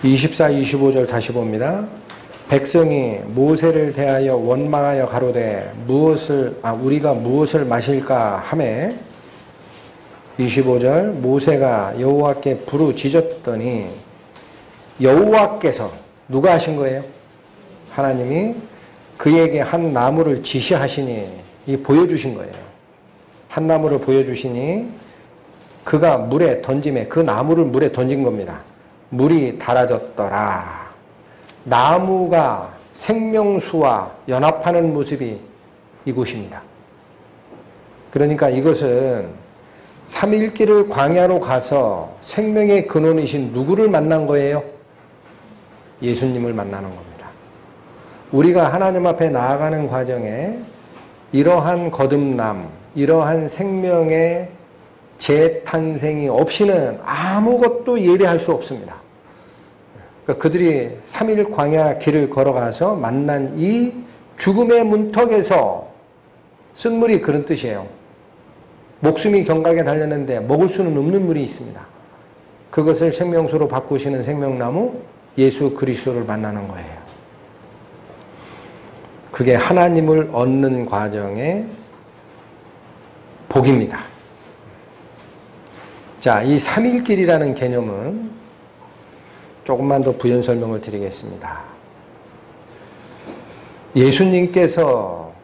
S1: 24, 25절 다시 봅니다. 백성이 모세를 대하여 원망하여 가로되 무엇을 아 우리가 무엇을 마실까 하매 25절 모세가 여호와께 부르짖었더니 여호와께서 누가 하신 거예요? 하나님이 그에게 한 나무를 지시하시니 이 보여주신 거예요. 한 나무를 보여주시니 그가 물에 던짐에 그 나무를 물에 던진 겁니다. 물이 달아졌더라. 나무가 생명수와 연합하는 모습이 이곳입니다. 그러니까 이것은 3일길을 광야로 가서 생명의 근원이신 누구를 만난 거예요? 예수님을 만나는 겁니다. 우리가 하나님 앞에 나아가는 과정에 이러한 거듭남, 이러한 생명의 재탄생이 없이는 아무것도 예배할 수 없습니다. 그러니까 그들이 3일 광야 길을 걸어가서 만난 이 죽음의 문턱에서 쓴 물이 그런 뜻이에요. 목숨이 경각에 달렸는데 먹을 수는 없는 물이 있습니다. 그것을 생명수로 바꾸시는 생명나무 예수 그리스도를 만나는 거예요. 그게 하나님을 얻는 과정의 복입니다. 자, 이 삼일길이라는 개념은 조금만 더 부연 설명을 드리겠습니다. 예수님께서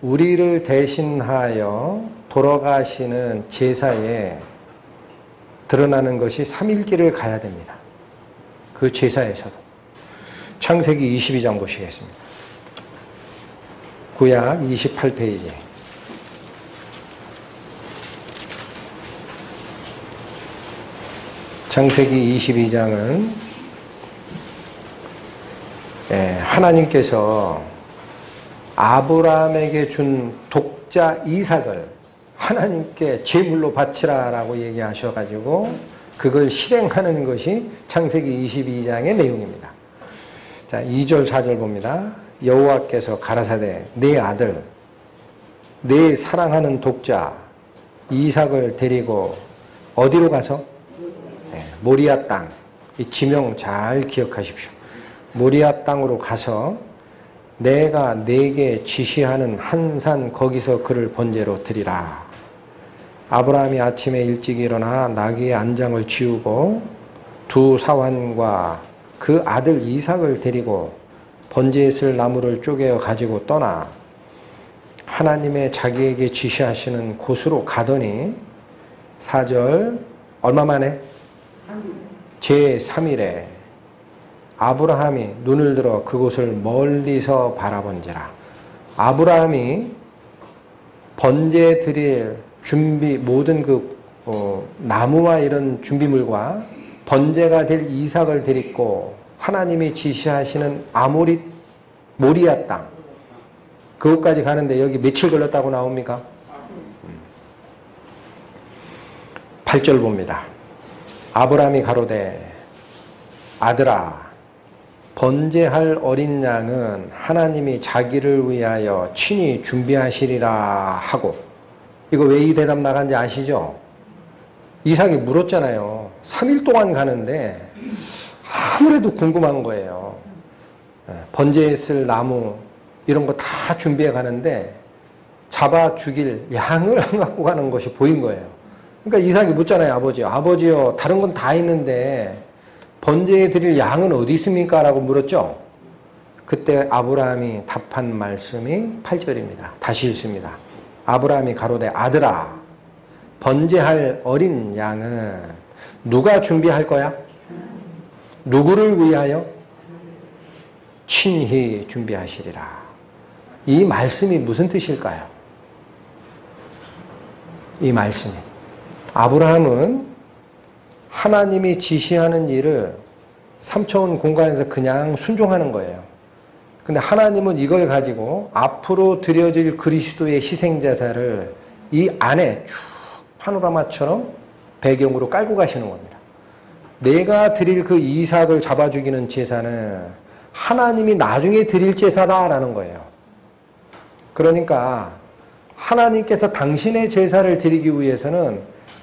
S1: 우리를 대신하여 돌아가시는 제사에 드러나는 것이 삼일길을 가야 됩니다. 그 제사에서도. 창세기 22장 보시겠습니다. 구약 28페이지. 창세기 22장은 예, 하나님께서 아브라함에게 준 독자 이삭을 하나님께 제물로 바치라라고 얘기하셔가지고 그걸 실행하는 것이 창세기 22장의 내용입니다. 자, 2절 4절 봅니다. 여호와께서 가라사대 내 아들 내 사랑하는 독자 이삭을 데리고 어디로 가서 네, 모리아 땅, 이 지명 잘 기억하십시오. 모리아 땅으로 가서 내가 내게 지시하는 한 산 거기서 그를 번제로 드리라. 아브라함이 아침에 일찍 일어나 나귀의 안장을 지우고 두 사환과 그 아들 이삭을 데리고 번제에 쓸 나무를 쪼개어 가지고 떠나 하나님의 자기에게 지시하시는 곳으로 가더니 사절 얼마 만에 제3일에 아브라함이 눈을 들어 그곳을 멀리서 바라본지라. 아브라함이 번제 드릴 준비 모든 그 어, 나무와 이런 준비물과 번제가 될 이삭을 데리고 하나님이 지시하시는 아모리 모리아 땅 그곳까지 가는데 여기 며칠 걸렸다고 나옵니까? 8절 봅니다. 아브라함이 가로되 아들아 번제할 어린 양은 하나님이 자기를 위하여 친히 준비하시리라 하고 이거 왜 이 대답 나간지 아시죠? 이삭이 물었잖아요. 3일 동안 가는데 아무래도 궁금한 거예요. 예, 번제에 쓸 나무 이런 거 다 준비해 가는데 잡아 죽일 양을 안 갖고 가는 것이 보인 거예요. 그러니까 이삭이 묻잖아요, 아버지. 아버지요, 다른 건 다 있는데 번제에 드릴 양은 어디 있습니까? 라고 물었죠. 그때 아브라함이 답한 말씀이 8절입니다. 다시 읽습니다. 아브라함이 가로되 아들아 번제할 어린 양은 누가 준비할 거야? 누구를 위하여? 친히 준비하시리라. 이 말씀이 무슨 뜻일까요? 이 말씀이. 아브라함은 하나님이 지시하는 일을 3차원 공간에서 그냥 순종하는 거예요. 근데 하나님은 이걸 가지고 앞으로 드려질 그리스도의 희생제사를 이 안에 쭉 파노라마처럼 배경으로 깔고 가시는 겁니다. 내가 드릴 그 이삭을 잡아 죽이는 제사는 하나님이 나중에 드릴 제사다라는 거예요. 그러니까 하나님께서 당신의 제사를 드리기 위해서는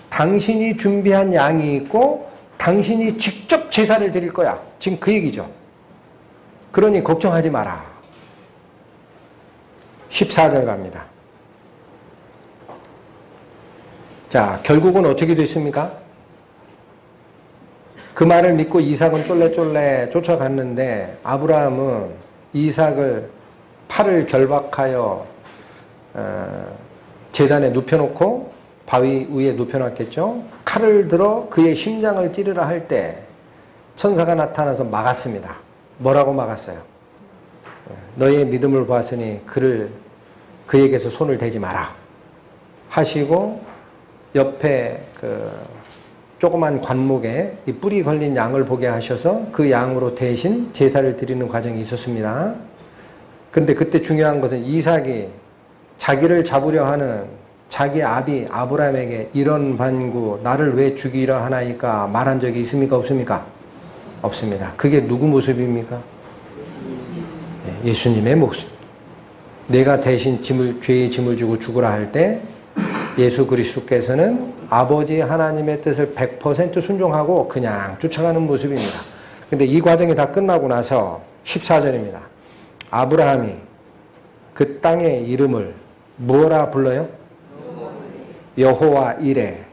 S1: 당신이 준비한 양이 있고 당신이 직접 제사를 드릴 거야. 지금 그 얘기죠. 그러니 걱정하지 마라. 14절 갑니다. 자, 결국은 어떻게 됐습니까? 그 말을 믿고 이삭은 쫄래쫄래 쫓아갔는데 아브라함은 이삭을 팔을 결박하여 어, 재단에 눕혀놓고 바위 위에 눕혀놨겠죠. 칼을 들어 그의 심장을 찌르라 할 때 천사가 나타나서 막았습니다. 뭐라고 막았어요? 너의 믿음을 보았으니 그를 그에게서 손을 대지 마라 하시고 옆에 그 조그만 관목에 이 뿔이 걸린 양을 보게 하셔서 그 양으로 대신 제사를 드리는 과정이 있었습니다. 근데 그때 중요한 것은 이삭이 자기를 잡으려 하는 자기 아비 아브라함에게 이런 반구 나를 왜 죽이려 하나이까 말한 적이 있습니까 없습니까? 없습니다. 그게 누구 모습입니까? 예, 예수님의 모습. 내가 대신 짐을 죄의 짐을 주고 죽으라 할 때 예수 그리스도께서는 아버지 하나님의 뜻을 100% 순종하고 그냥 쫓아가는 모습입니다. 근데 이 과정이 다 끝나고 나서 14절입니다. 아브라함이 그 땅의 이름을 뭐라 불러요? 여호와 이레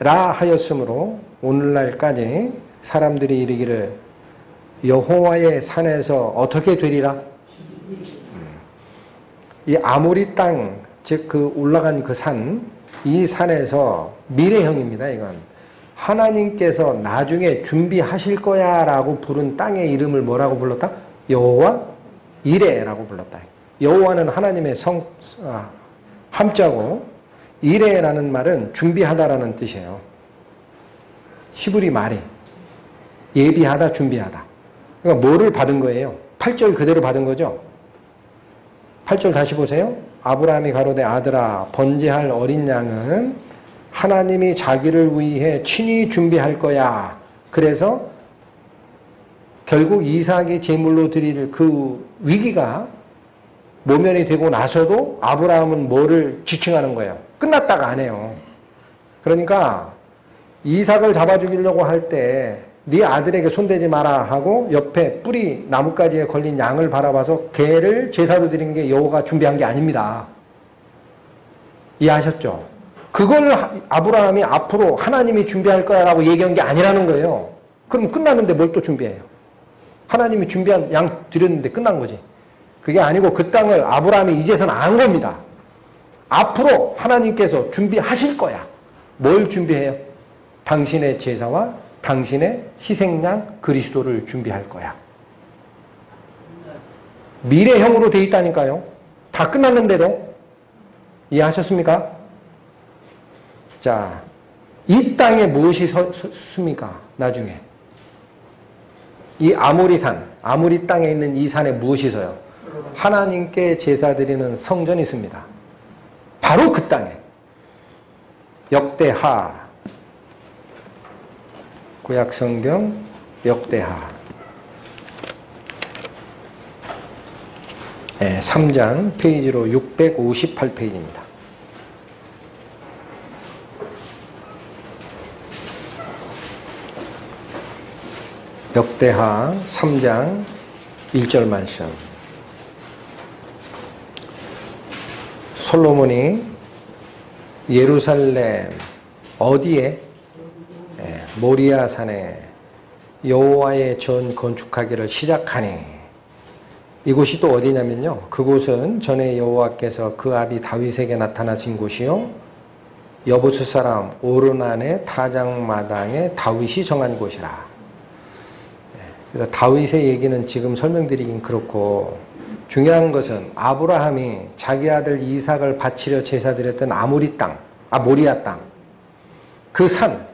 S1: 라 하였으므로 오늘날까지 사람들이 이르기를 여호와의 산에서 어떻게 되리라? 이 아모리 땅, 즉 그 올라간 그 산, 이 산에서 미래형입니다, 이건. 하나님께서 나중에 준비하실 거야 라고 부른 땅의 이름을 뭐라고 불렀다? 여호와 이레라고 불렀다. 여호와는 하나님의 성, 아, 함자고, 이레라는 말은 준비하다라는 뜻이에요. 히브리 말이. 예비하다, 준비하다. 그러니까 뭐를 받은 거예요? 8절 그대로 받은 거죠? 8절 다시 보세요. 아브라함이 가로되 아들아 번제할 어린 양은 하나님이 자기를 위해 친히 준비할 거야. 그래서 결국 이삭이 제물로 드릴 그 위기가 모면이 되고 나서도 아브라함은 뭐를 지칭하는 거예요? 끝났다가 안 해요. 그러니까 이삭을 잡아 죽이려고 할 때 네 아들에게 손대지 마라 하고 옆에 뿌리 나뭇가지에 걸린 양을 바라봐서 개를 제사로 드린 게 여호가 준비한 게 아닙니다. 이해하셨죠? 그걸 아브라함이 앞으로 하나님이 준비할 거야라고 얘기한 게 아니라는 거예요. 그럼 끝났는데 뭘 또 준비해요? 하나님이 준비한 양 드렸는데 끝난 거지. 그게 아니고 그 땅을 아브라함이 이제서는 안 겁니다. 앞으로 하나님께서 준비하실 거야. 뭘 준비해요? 당신의 제사와 당신의 희생양 그리스도를 준비할 거야. 미래형으로 돼 있다니까요. 다 끝났는데도 이해하셨습니까? 자, 이 땅에 무엇이 서, 서, 습니까? 나중에. 이 아모리산, 아모리 땅에 있는 이 산에 무엇이 서요? 하나님께 제사 드리는 성전이 있습니다. 바로 그 땅에. 역대하. 구약 성경 역대하. 네, 3장 페이지로 658페이지입니다. 역대하 3장 1절 말씀. 솔로몬이 예루살렘 어디에 예, 모리아 산에 여호와의 전 건축하기를 시작하니 이곳이 또 어디냐면요. 그곳은 전에 여호와께서 그 아비 다윗에게 나타나신 곳이요. 여부수 사람 오르난의 타작마당에 다윗이 정한 곳이라. 그래서 다윗의 얘기는 지금 설명드리긴 그렇고 중요한 것은 아브라함이 자기 아들 이삭을 바치려 제사드렸던 아모리 땅, 아 모리아 땅, 그 산,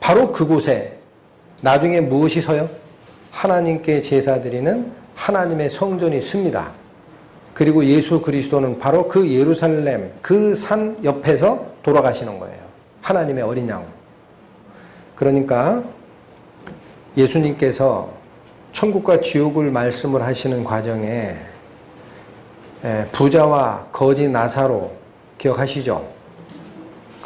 S1: 바로 그곳에 나중에 무엇이 서요? 하나님께 제사드리는 하나님의 성전이 씁니다. 그리고 예수 그리스도는 바로 그 예루살렘 그 산 옆에서 돌아가시는 거예요. 하나님의 어린 양. 그러니까 예수님께서 천국과 지옥을 말씀을 하시는 과정에 부자와 거지 나사로 기억하시죠?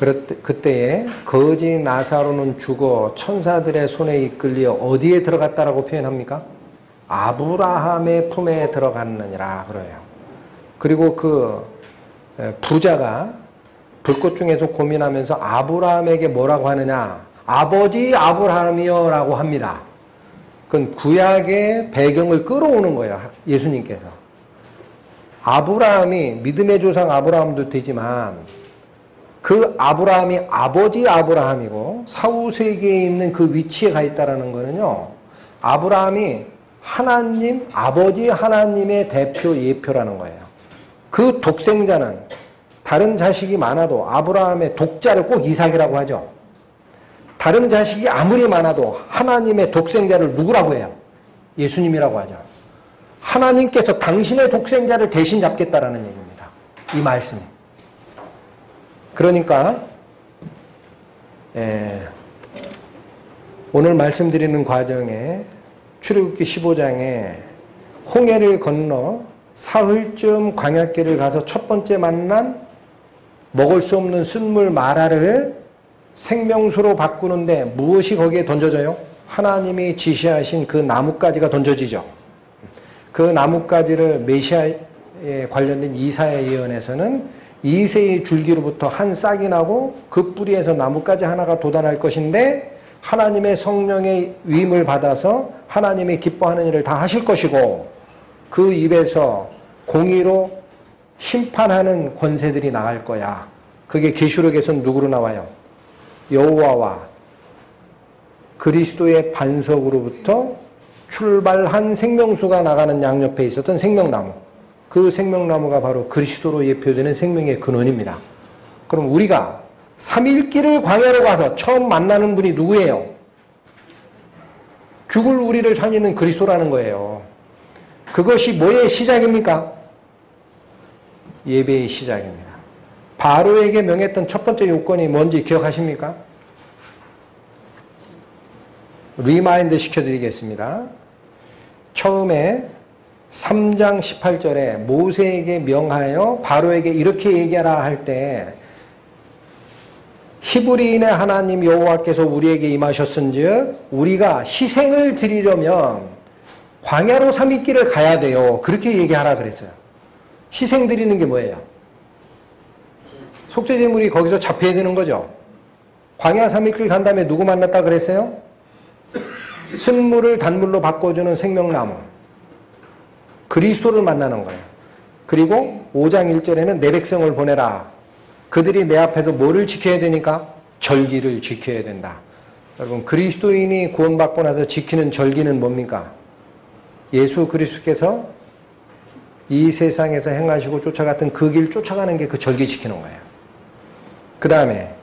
S1: 그때에 거지 나사로는 죽어 천사들의 손에 이끌려 어디에 들어갔다라고 표현합니까? 아브라함의 품에 들어갔느니라 그래요. 그리고 그 부자가 불꽃 중에서 고민하면서 아브라함에게 뭐라고 하느냐? 아버지 아브라함이여라고 합니다. 그건 구약의 배경을 끌어오는 거예요. 예수님께서. 아브라함이 믿음의 조상 아브라함도 되지만 그 아브라함이 아버지 아브라함이고 사후 세계에 있는 그 위치에 가 있다라는 거는요. 아브라함이 하나님 아버지 하나님의 대표 예표라는 거예요. 그 독생자는 다른 자식이 많아도 아브라함의 독자를 꼭 이삭이라고 하죠. 다른 자식이 아무리 많아도 하나님의 독생자를 누구라고 해요? 예수님이라고 하죠. 하나님께서 당신의 독생자를 대신 잡겠다라는 얘기입니다. 이 말씀이. 그러니까 예, 오늘 말씀드리는 과정에 출애굽기 15장에 홍해를 건너 사흘쯤 광야길을 가서 첫 번째 만난 먹을 수 없는 쓴물 마라를 생명수로 바꾸는데 무엇이 거기에 던져져요? 하나님이 지시하신 그 나뭇가지가 던져지죠. 그 나뭇가지를 메시아에 관련된 이사의 예언에서는 이세의 줄기로부터 한 싹이 나고 그 뿌리에서 나뭇가지 하나가 돋아날 것인데 하나님의 성령의 위임을 받아서 하나님의 기뻐하는 일을 다 하실 것이고 그 입에서 공의로 심판하는 권세들이 나갈 거야. 그게 계시록에서 누구로 나와요? 여호와와 그리스도의 반석으로부터 출발한 생명수가 나가는 양 옆에 있었던 생명나무. 그 생명나무가 바로 그리스도로 예표되는 생명의 근원입니다. 그럼 우리가 3일길을 광야로 가서 처음 만나는 분이 누구예요? 죽을 우리를 살리는 그리스도라는 거예요. 그것이 뭐의 시작입니까? 예배의 시작입니다. 바로에게 명했던 첫 번째 요건이 뭔지 기억하십니까? remind 시켜드리겠습니다. 처음에 3장 18절에 모세에게 명하여 바로에게 이렇게 얘기하라 할 때 히브리인의 하나님 여호와께서 우리에게 임하셨은즉 우리가 희생을 드리려면 광야로 삼위길을 가야 돼요. 그렇게 얘기하라 그랬어요. 희생 드리는 게 뭐예요? 속죄제물이 거기서 잡혀야 되는 거죠. 광야 삼위길 간 다음에 누구 만났다 그랬어요? 쓴물을 단물로 바꿔주는 생명나무. 그리스도를 만나는 거예요. 그리고 5장 1절에는 내 백성을 보내라. 그들이 내 앞에서 뭐를 지켜야 되니까? 절기를 지켜야 된다. 여러분, 그리스도인이 구원받고 나서 지키는 절기는 뭡니까? 예수 그리스도께서 이 세상에서 행하시고 쫓아갔던 그 길 쫓아가는 게 그 절기 지키는 거예요. 그 다음에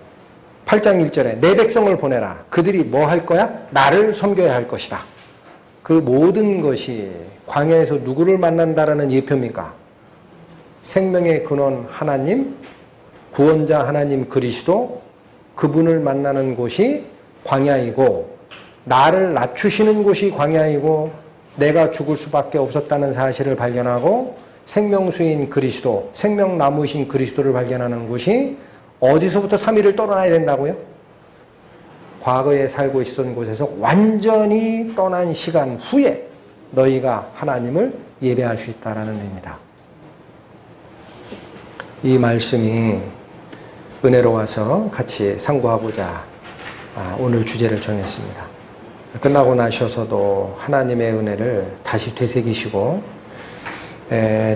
S1: 8장 1절에 내 백성을 보내라. 그들이 뭐 할 거야? 나를 섬겨야 할 것이다. 그 모든 것이 광야에서 누구를 만난다라는 예표입니까? 생명의 근원 하나님, 구원자 하나님 그리스도, 그분을 만나는 곳이 광야이고, 나를 낮추시는 곳이 광야이고, 내가 죽을 수밖에 없었다는 사실을 발견하고, 생명수인 그리스도, 생명나무이신 그리스도를 발견하는 곳이 어디서부터 3일을 떠나야 된다고요? 과거에 살고 있었던 곳에서 완전히 떠난 시간 후에 너희가 하나님을 예배할 수 있다라는 의미다. 이 말씀이 은혜로워서 같이 상고하고자 아, 오늘 주제를 정했습니다. 끝나고 나셔서도 하나님의 은혜를 다시 되새기시고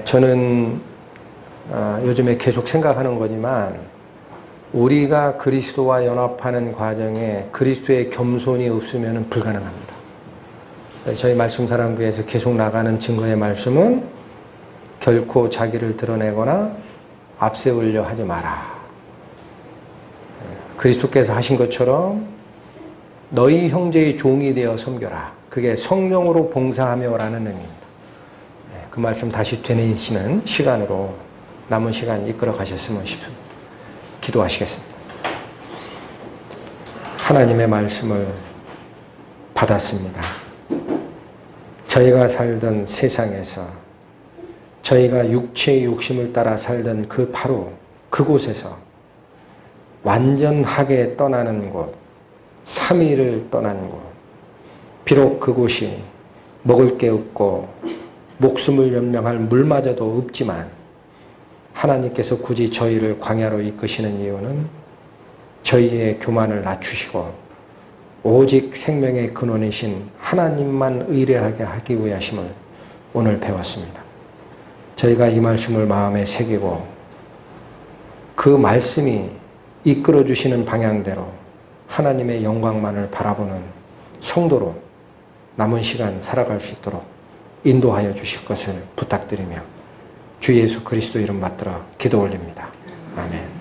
S1: 저는 아, 요즘에 계속 생각하는 거지만 우리가 그리스도와 연합하는 과정에 그리스도의 겸손이 없으면 불가능합니다. 저희 말씀사랑교회에서 계속 나가는 증거의 말씀은 결코 자기를 드러내거나 앞세우려 하지 마라. 그리스도께서 하신 것처럼 너희 형제의 종이 되어 섬겨라. 그게 성령으로 봉사하며라는 의미입니다. 그 말씀 다시 되뇌시는 시간으로 남은 시간 이끌어 가셨으면 싶습니다. 기도하시겠습니다. 하나님의 말씀을 받았습니다. 저희가 살던 세상에서 저희가 육체의 욕심을 따라 살던 그 바로 그곳에서 완전하게 떠나는 곳, 3일을 떠난 곳. 비록 그곳이 먹을 게 없고 목숨을 연명할 물마저도 없지만 하나님께서 굳이 저희를 광야로 이끄시는 이유는 저희의 교만을 낮추시고 오직 생명의 근원이신 하나님만 의뢰하게 하기 위하심을 오늘 배웠습니다. 저희가 이 말씀을 마음에 새기고 그 말씀이 이끌어 주시는 방향대로 하나님의 영광만을 바라보는 성도로 남은 시간 살아갈 수 있도록 인도하여 주실 것을 부탁드리며 주 예수 그리스도 이름 받들어 기도 올립니다. 아멘.